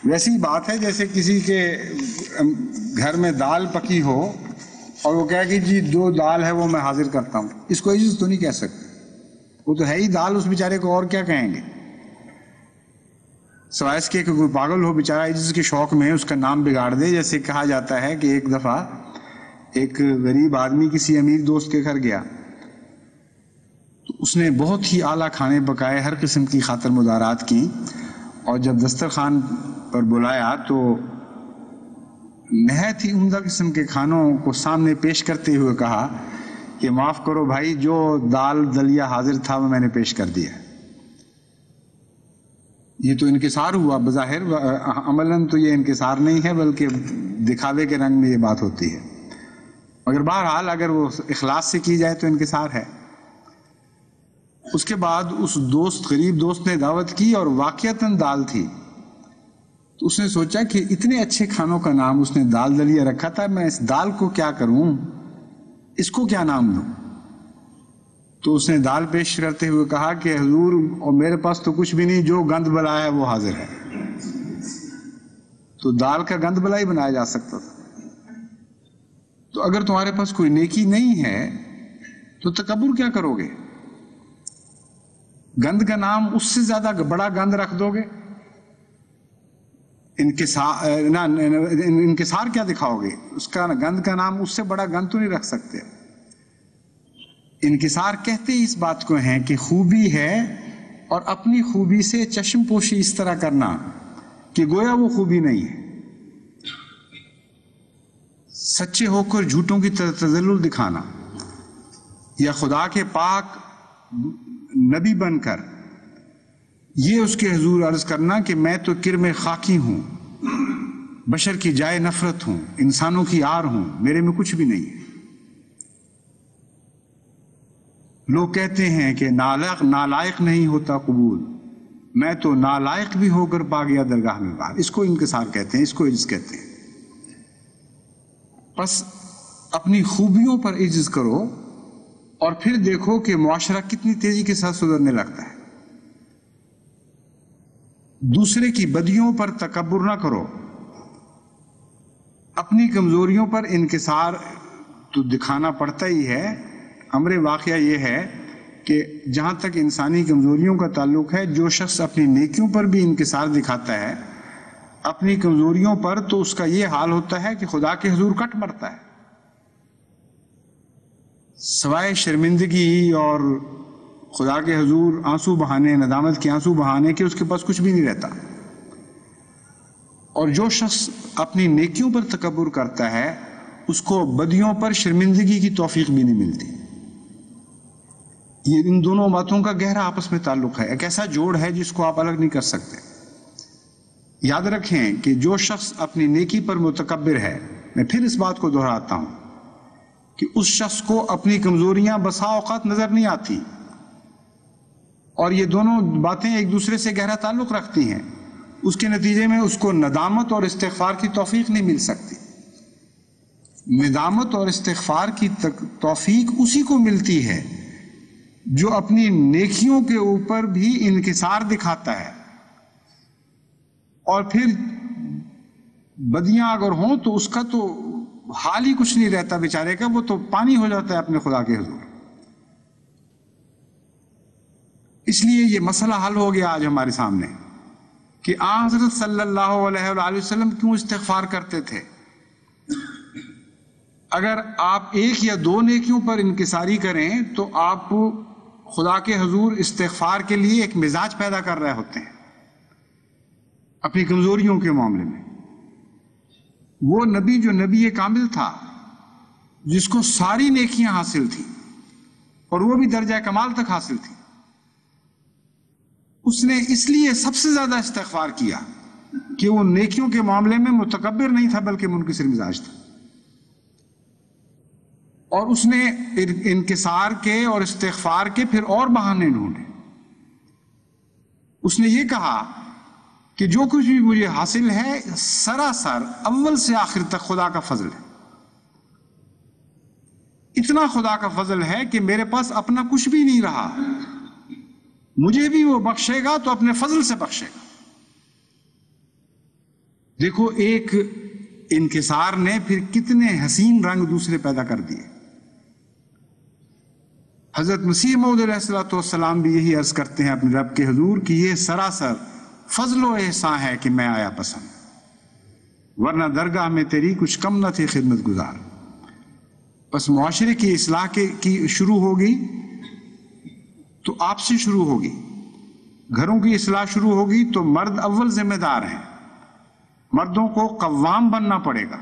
ویسی بات ہے جیسے کسی کے گھر میں دال پکی ہو اور وہ کہہ کہ جی دو دال ہے وہ میں حاضر کرتا ہوں۔ اس کو عجز تو نہیں کہہ سکتے۔ وہ تو ہے ہی دال، اس بیچارے کو اور کیا کہیں گے؟ سوائے اس کے کہ کوئی پاگل ہو، بیچارہ عزت کے شوق میں اس کا نام بگاڑ دے۔ جیسے کہا جاتا ہے کہ ایک دفعہ ایک غریب آدمی کسی امیر دوست کے گھر گیا۔ تو اس نے بہت ہی اعلیٰ کھانے پکائے، ہر قسم کی خاطر مدارات کی۔ اور جب دسترخوان پر بلایا تو نہایت ہی عمدہ قسم کے کھانوں کو سامنے پیش کرتے ہوئے کہا کہ معاف کرو بھائی، جو دال دلیا حاضر تھا وہ میں نے پیش کر دیا۔ یہ تو انکسار ہوا۔ بظاہر، عملاً تو یہ انکسار نہیں ہے، بلکہ دکھاوے کے رنگ میں یہ بات ہوتی ہے۔ مگر بہرحال اگر وہ اخلاص سے کی جائے تو انکسار ہے۔ اس کے بعد اس دوست، غریب دوست نے دعوت کی اور واقعتاً دال تھی۔ تو اس نے سوچا کہ اتنے اچھے کھانوں کا نام اس نے دال دلیا رکھا تھا، میں اس دال کو کیا کروں؟ اس کو کیا نام دوں؟ تو اس نے دال پیش کرتے ہوئے کہا کہ حضور، اور میرے پاس تو کچھ بھی نہیں، جو گند بلا ہے وہ حاضر ہے۔ تو دال کا گند بلا ہی بنایا جا سکتا تھا۔ تو اگر تمہارے پاس کوئی نیکی نہیں ہے، تو تکبر کیا کرو گے؟ گند کا نام اس سے زیادہ بڑا گند رکھ دو گے۔ انکسار کیا دکھاؤ گے؟ اس کا گند کا نام، اس سے بڑا گند تو نہیں رکھ سکتے۔ انکسار کہتے اس بات کو ہیں کہ خوبی ہے اور اپنی خوبی سے چشم پوشی اس طرح کرنا کہ گویا وہ خوبی نہیں ہے۔ سچے ہو کر جھوٹوں کی تزل دکھانا یا خدا کے پاک نبی بن کر یہ اس کے حضور عرض کرنا کہ میں تو کرم خاکی ہوں، بشر کی جائے نفرت ہوں، انسانوں کی آر ہوں، میرے میں کچھ بھی نہیں ہے۔ لوگ کہتے ہیں کہ نالائق نالائق نہیں ہوتا قبول۔ میں تو نالائق بھی ہو کر پا گیا درگاہ میں باہر۔ اس کو انکسار کہتے ہیں، اس کو عجز کہتے ہیں۔ بس اپنی خوبیوں پر عجز کرو اور پھر دیکھو کہ معاشرہ کتنی تیزی کے ساتھ سدھرنے لگتا ہے۔ دوسرے کی بدیوں پر تکبر نہ کرو۔ اپنی کمزوریوں پر انکسار تو دکھانا پڑتا ہی ہے۔ امر واقعہ یہ ہے کہ جہاں تک انسانی کمزوریوں کا تعلق ہے، جو شخص اپنی نیکیوں پر بھی انکسار دکھاتا ہے، اپنی کمزوریوں پر تو اس کا یہ حال ہوتا ہے کہ خدا کے حضور کٹ مرتا ہے۔ سوائے شرمندگی اور خدا کے حضور آنسو بہانے، ندامت کے آنسو بہانے کے اس کے پاس کچھ بھی نہیں رہتا۔ اور جو شخص اپنی نیکیوں پر تکبر کرتا ہے، اس کو بدیوں پر شرمندگی کی توفیق بھی نہیں ملتی۔ یہ ان دونوں باتوں کا گہرا آپس میں تعلق ہے۔ ایک ایسا جوڑ ہے جس کو آپ الگ نہیں کر سکتے۔ یاد رکھیں کہ جو شخص اپنی نیکی پر متکبر ہے، میں پھر اس بات کو دہراتا ہوں کہ اس شخص کو اپنی کمزوریاں بسا اوقات نظر نہیں آتی۔ اور یہ دونوں باتیں ایک دوسرے سے گہرا تعلق رکھتی ہیں۔ اس کے نتیجے میں اس کو ندامت اور استغفار کی توفیق نہیں مل سکتی۔ ندامت اور استغفار کی توفیق اسی کو ملتی ہے جو اپنی نیکیوں کے اوپر بھی انکسار دکھاتا ہے۔ اور پھر بدیاں اگر ہوں تو اس کا تو حال ہی کچھ نہیں رہتا بیچارے کا، وہ تو پانی ہو جاتا ہے اپنے خدا کے حضور۔ اس لیے یہ مسئلہ حل ہو گیا آج ہمارے سامنے کہ آ حضرت صلی اللہ علیہ وآلہ وسلم کیوں استغفار کرتے تھے؟ اگر آپ ایک یا دو نیکیوں پر انکساری کریں تو آپ خدا کے حضور استغفار کے لیے ایک مزاج پیدا کر رہے ہوتے ہیں اپنی کمزوریوں کے معاملے میں۔ وہ نبی جو نبی کامل تھا، جس کو ساری نیکیاں حاصل تھی اور وہ بھی درجہ کمال تک حاصل تھی اس نے اس لیے سب سے زیادہ استغفار کیا کہ وہ نیکیوں کے معاملے میں متکبر نہیں تھا، بلکہ منکسر مزاج تھا۔ اور اس نے انکسار کے اور استغفار کے پھر اور بہانے ڈھونڈے۔ اس نے یہ کہا کہ جو کچھ بھی مجھے حاصل ہے، سراسر اول سے آخر تک خدا کا فضل ہے۔ اتنا خدا کا فضل ہے کہ میرے پاس اپنا کچھ بھی نہیں رہا۔ مجھے بھی وہ بخشے گا تو اپنے فضل سے بخشے گا۔ دیکھو، ایک انکسار نے پھر کتنے حسین رنگ دوسرے پیدا کر دیے۔ حضرت مسیح محدود علیہ والسلام بھی یہی عرض کرتے ہیں اپنے رب کے حضور کہ یہ سراسر فضل و احسان ہے کہ میں آیا پسند۔ ورنہ درگاہ میں تیری کچھ کم نہ تھی خدمت گزار۔ بس معاشرے کی اصلاح کی شروع ہوگی۔ تو آپ سے شروع ہوگی۔ گھروں کی اصلاح شروع ہوگی تو مرد اول ذمہ دار ہیں۔ مردوں کو قوام بننا پڑے گا۔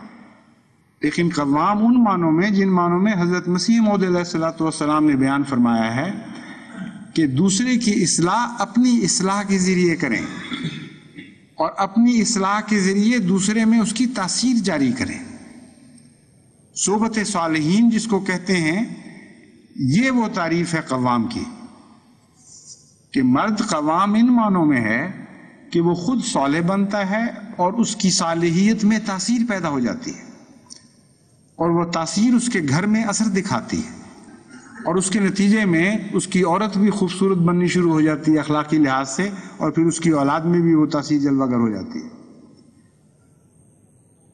لیکن قوام ان معنوں میں، جن معنوں میں حضرت مسیح محدود علیہ والسلام نے بیان فرمایا ہے کہ دوسرے کی اصلاح اپنی اصلاح کے ذریعے کریں اور اپنی اصلاح کے ذریعے دوسرے میں اس کی تاثیر جاری کریں۔ صحبت صالحین جس کو کہتے ہیں، یہ وہ تعریف ہے قوام کی۔ کہ مرد قوام ان معنوں میں ہے کہ وہ خود صالح بنتا ہے اور اس کی صالحیت میں تاثیر پیدا ہو جاتی ہے اور وہ تاثیر اس کے گھر میں اثر دکھاتی ہے اور اس کے نتیجے میں اس کی عورت بھی خوبصورت بننی شروع ہو جاتی ہے اخلاقی لحاظ سے اور پھر اس کی اولاد میں بھی وہ تاثیر جلوہ گر ہو جاتی ہے۔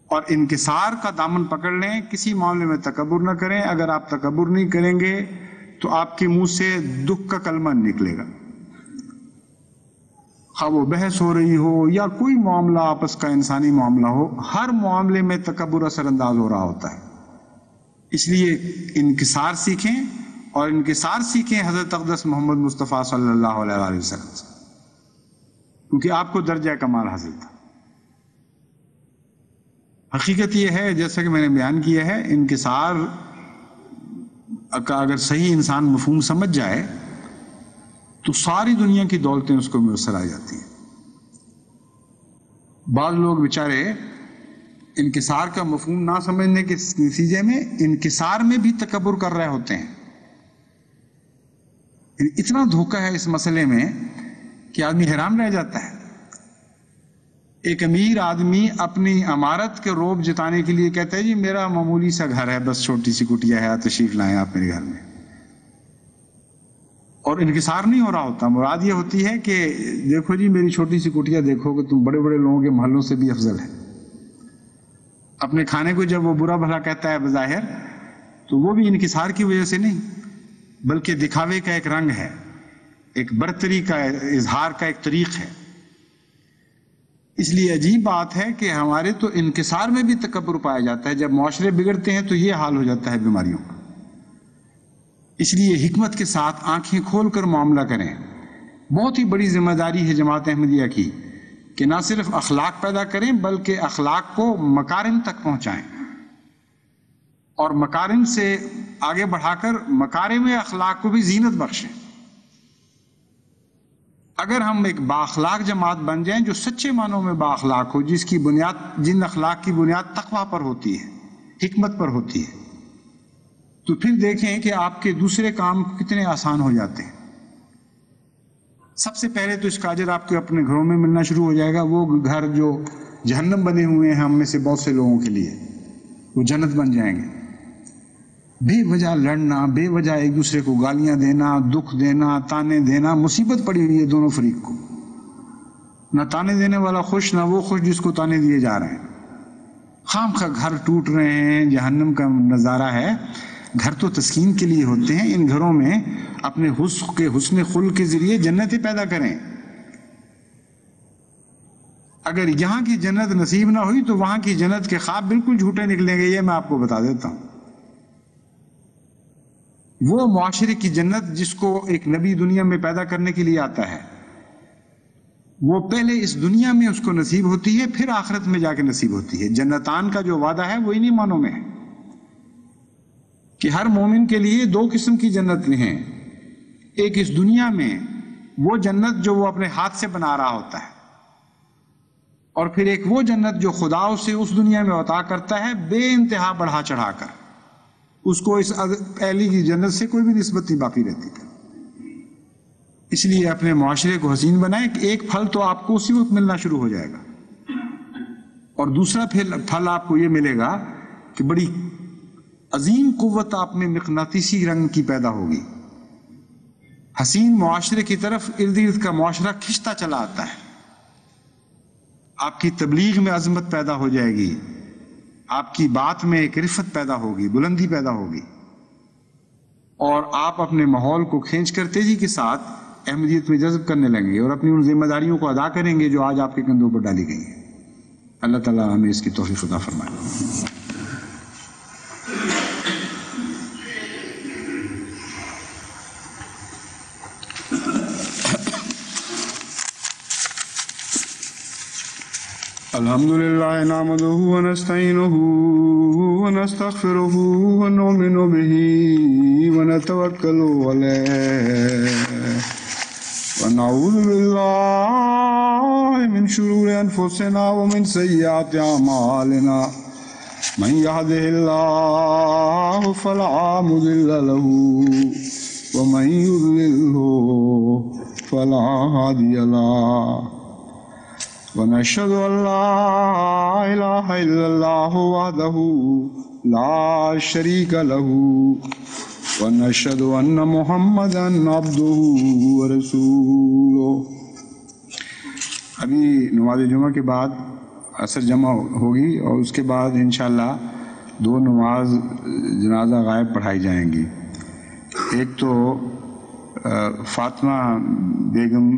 اور انکسار کا دامن پکڑ لیں، کسی معاملے میں تکبر نہ کریں۔ اگر آپ تکبر نہیں کریں گے تو آپ کے منہ سے دکھ کا کلمہ نکلے گا۔ خواہ وہ بحث ہو رہی ہو یا کوئی معاملہ آپس کا انسانی معاملہ ہو، ہر معاملے میں تکبر اثر انداز ہو رہا ہوتا ہے۔ اس لیے انکسار سیکھیں اور انکسار سیکھیں حضرت اقدس محمد مصطفیٰ صلی اللہ علیہ وسلم سے۔ کیونکہ آپ کو درجہ کمال حاصل تھا۔ حقیقت یہ ہے، جیسا کہ میں نے بیان کیا ہے، انکسار کا اگر صحیح انسان مفہوم سمجھ جائے تو ساری دنیا کی دولتیں اس کو میسر آ جاتی ہیں۔ بعض لوگ بیچارے انکسار کا مفہوم نہ سمجھنے کے نتیجے میں انکسار میں بھی تکبر کر رہے ہوتے ہیں۔ یعنی اتنا دھوکہ ہے اس مسئلے میں کہ آدمی حیران رہ جاتا ہے۔ ایک امیر آدمی اپنی عمارت کے روب جتانے کے لیے کہتا ہے جی میرا معمولی سا گھر ہے، بس چھوٹی سی کٹیا ہے تشریف لائیں آپ میرے گھر میں۔ اور انکسار نہیں ہو رہا ہوتا۔ مراد یہ ہوتی ہے کہ دیکھو جی میری چھوٹی سی کٹیا دیکھو کہ تم بڑے بڑے لوگوں کے محلوں سے بھی افضل ہے اپنے کھانے کو جب وہ برا بھلا کہتا ہے بظاہر، تو وہ بھی انکسار کی وجہ سے نہیں، بلکہ دکھاوے کا ایک رنگ ہے، ایک برتری کا اظہار کا ایک طریق ہے۔ اس لیے عجیب بات ہے کہ ہمارے تو انکسار میں بھی تکبر پایا جاتا ہے۔ جب معاشرے بگڑتے ہیں تو یہ حال ہو جاتا ہے بیماریوں کا۔ اس لیے حکمت کے ساتھ آنکھیں کھول کر معاملہ کریں۔ بہت ہی بڑی ذمہ داری ہے جماعت احمدیہ کی کہ نہ صرف اخلاق پیدا کریں بلکہ اخلاق کو مکارم تک پہنچائیں۔ اور مکارم سے آگے بڑھا کر مکارم اخلاق کو بھی زینت بخشیں۔ اگر ہم ایک باخلاق جماعت بن جائیں جو سچے معنوں میں باخلاق ہو، جس کی بنیاد، جن اخلاق کی بنیاد تقوی پر ہوتی ہے، حکمت پر ہوتی ہے تو پھر دیکھیں کہ آپ کے دوسرے کام کتنے آسان ہو جاتے ہیں۔ سب سے پہلے تو اس کا اجر آپ کے اپنے گھروں میں ملنا شروع ہو جائے گا۔ وہ گھر جو جہنم بنے ہوئے ہیں ہم میں سے بہت سے لوگوں کے لیے، وہ جنت بن جائیں گے۔ بے وجہ لڑنا، بے وجہ ایک دوسرے کو گالیاں دینا، دکھ دینا، تانے دینا، مصیبت پڑی ہوئی ہے دونوں فریق کو۔ نہ تانے دینے والا خوش، نہ وہ خوش جس کو تانے دیے جا رہے ہیں۔ خام خواہ گھر ٹوٹ رہے ہیں، جہنم کا نظارہ ہے۔ گھر تو تسکین کے لیے ہوتے ہیں، ان گھروں میں اپنے حسن کے، حسن خل کے ذریعے جنتیں پیدا کریں۔ اگر یہاں کی جنت نصیب نہ ہوئی تو وہاں کی جنت کے خواب بالکل جھوٹے نکلیں گے، یہ میں آپ کو بتا دیتا ہوں۔ وہ معاشرے کی جنت جس کو ایک نبی دنیا میں پیدا کرنے کے لیے آتا ہے، وہ پہلے اس دنیا میں اس کو نصیب ہوتی ہے، پھر آخرت میں جا کے نصیب ہوتی ہے۔ جنتان کا جو وعدہ ہے، وہ انہیں معنوں میں ہے۔ کہ ہر مومن کے لیے دو قسم کی جنت ہیں۔ ایک اس دنیا میں وہ جنت جو وہ اپنے ہاتھ سے بنا رہا ہوتا ہے، اور پھر ایک وہ جنت جو خدا اسے اس دنیا میں عطا کرتا ہے بے انتہا بڑھا چڑھا کر۔ اس کو اس پہلی کی جنت سے کوئی بھی نسبت نہیں باقی رہتی اس لیے اپنے معاشرے کو حسین بنائیں کہ ایک پھل تو آپ کو اسی وقت ملنا شروع ہو جائے گا۔ اور دوسرا پھل آپ کو یہ ملے گا کہ بڑی عظیم قوت آپ میں مقناطیسی رنگ کی پیدا ہوگی۔ حسین معاشرے کی طرف ارد گرد کا معاشرہ کھنچتا چلا آتا ہے۔ آپ کی تبلیغ میں عظمت پیدا ہو جائے گی۔ آپ کی بات میں ایک رفت پیدا ہوگی، بلندی پیدا ہوگی۔ اور آپ اپنے ماحول کو کھینچ کر تیزی کے ساتھ احمدیت میں جذب کرنے لگیں گے اور اپنی ان ذمہ داریوں کو ادا کریں گے جو آج آپ کے کندھوں پر ڈالی گئی ہیں۔ اللہ تعالیٰ ہمیں اس کی توفیق خدا فرمائے۔ الحمد لله نعمده ونستعينه ونستغفره ونؤمن به ونتوكل عليه ونعوذ بالله من شرور أنفسنا ومن سيئات أعمالنا من يهده الله فلا مضل له ومن يضلله فلا هادي له ونشهد أن لا إله إلا الله وحده لا شريك له ونشهد أن محمدا عبده ورسوله. ابھی نماز جمعہ کے بعد اثر جمع ہوگی اور اس کے بعد انشاءاللہ دو نماز جنازہ غائب پڑھائی جائیں گی۔ ایک تو فاطمہ بیگم،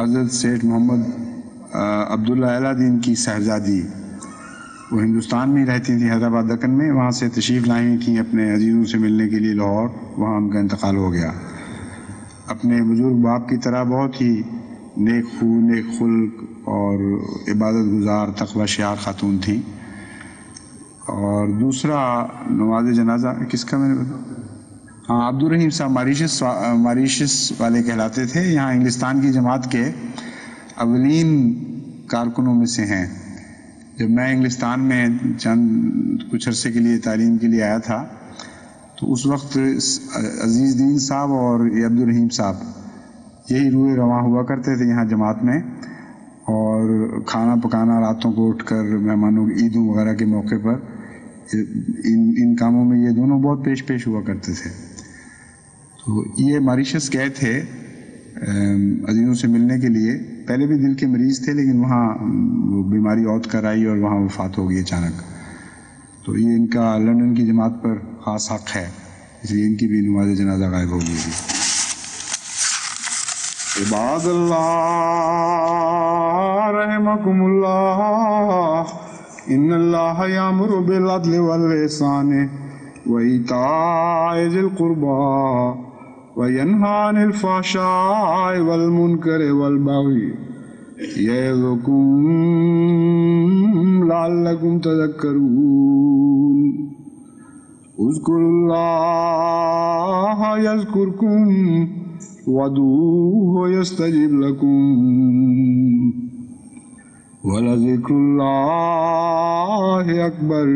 حضرت سیٹھ محمد عبداللہ علیہ دین کی صاحبزادی وہ ہندوستان میں ہی رہتی تھیں حیدرآباد دکن میں، وہاں سے تشریف لائی تھیں اپنے عزیزوں سے ملنے کے لیے لاہور، وہاں ان کا انتقال ہو گیا۔ اپنے بزرگ باپ کی طرح بہت ہی نیک خو نیک خلق اور عبادت گزار، تقوی شعار خاتون تھیں۔ اور دوسرا نماز جنازہ، کس کا میں نے ہاں عبد الرحیم صاحب ماریشس ماریشس والے کہلاتے تھے، یہاں انگلستان کی جماعت کے۔ اولین کارکنوں میں سے ہیں۔ جب میں انگلستان میں چند، کچھ عرصے کے لیے تعلیم کے لیے آیا تھا، تو اس وقت عزیز دین صاحب اور عبد الرحیم صاحب یہی روئے رواں ہوا کرتے تھے یہاں جماعت میں۔ اور کھانا پکانا راتوں کو اٹھ کر مہمانوں کی عیدوں وغیرہ کے موقع پر ان ان کاموں میں یہ دونوں بہت پیش پیش ہوا کرتے تھے۔ تو یہ ماریشس گئے تھے عزیزوں سے ملنے کے لیے۔ پہلے بھی دل کے مریض تھے، لیکن وہاں وہ بیماری عود کر آئی اور وہاں وفات ہو گئی اچانک۔ تو یہ ان کا لنڈن کی جماعت پر خاص حق ہے، اس لیے ان کی بھی نماز جنازہ غائب ہو گئی تھی۔ عباد اللہ، رحمکم اللہ، ان اللہ یامر بالعدل واللسان وإيتاء ذي وينهى عن الفحشاء والمنكر والبغي يعظكم لعلكم تذكرون اذكروا الله يذكركم وادعوه يستجب لكم ولذكر الله أكبر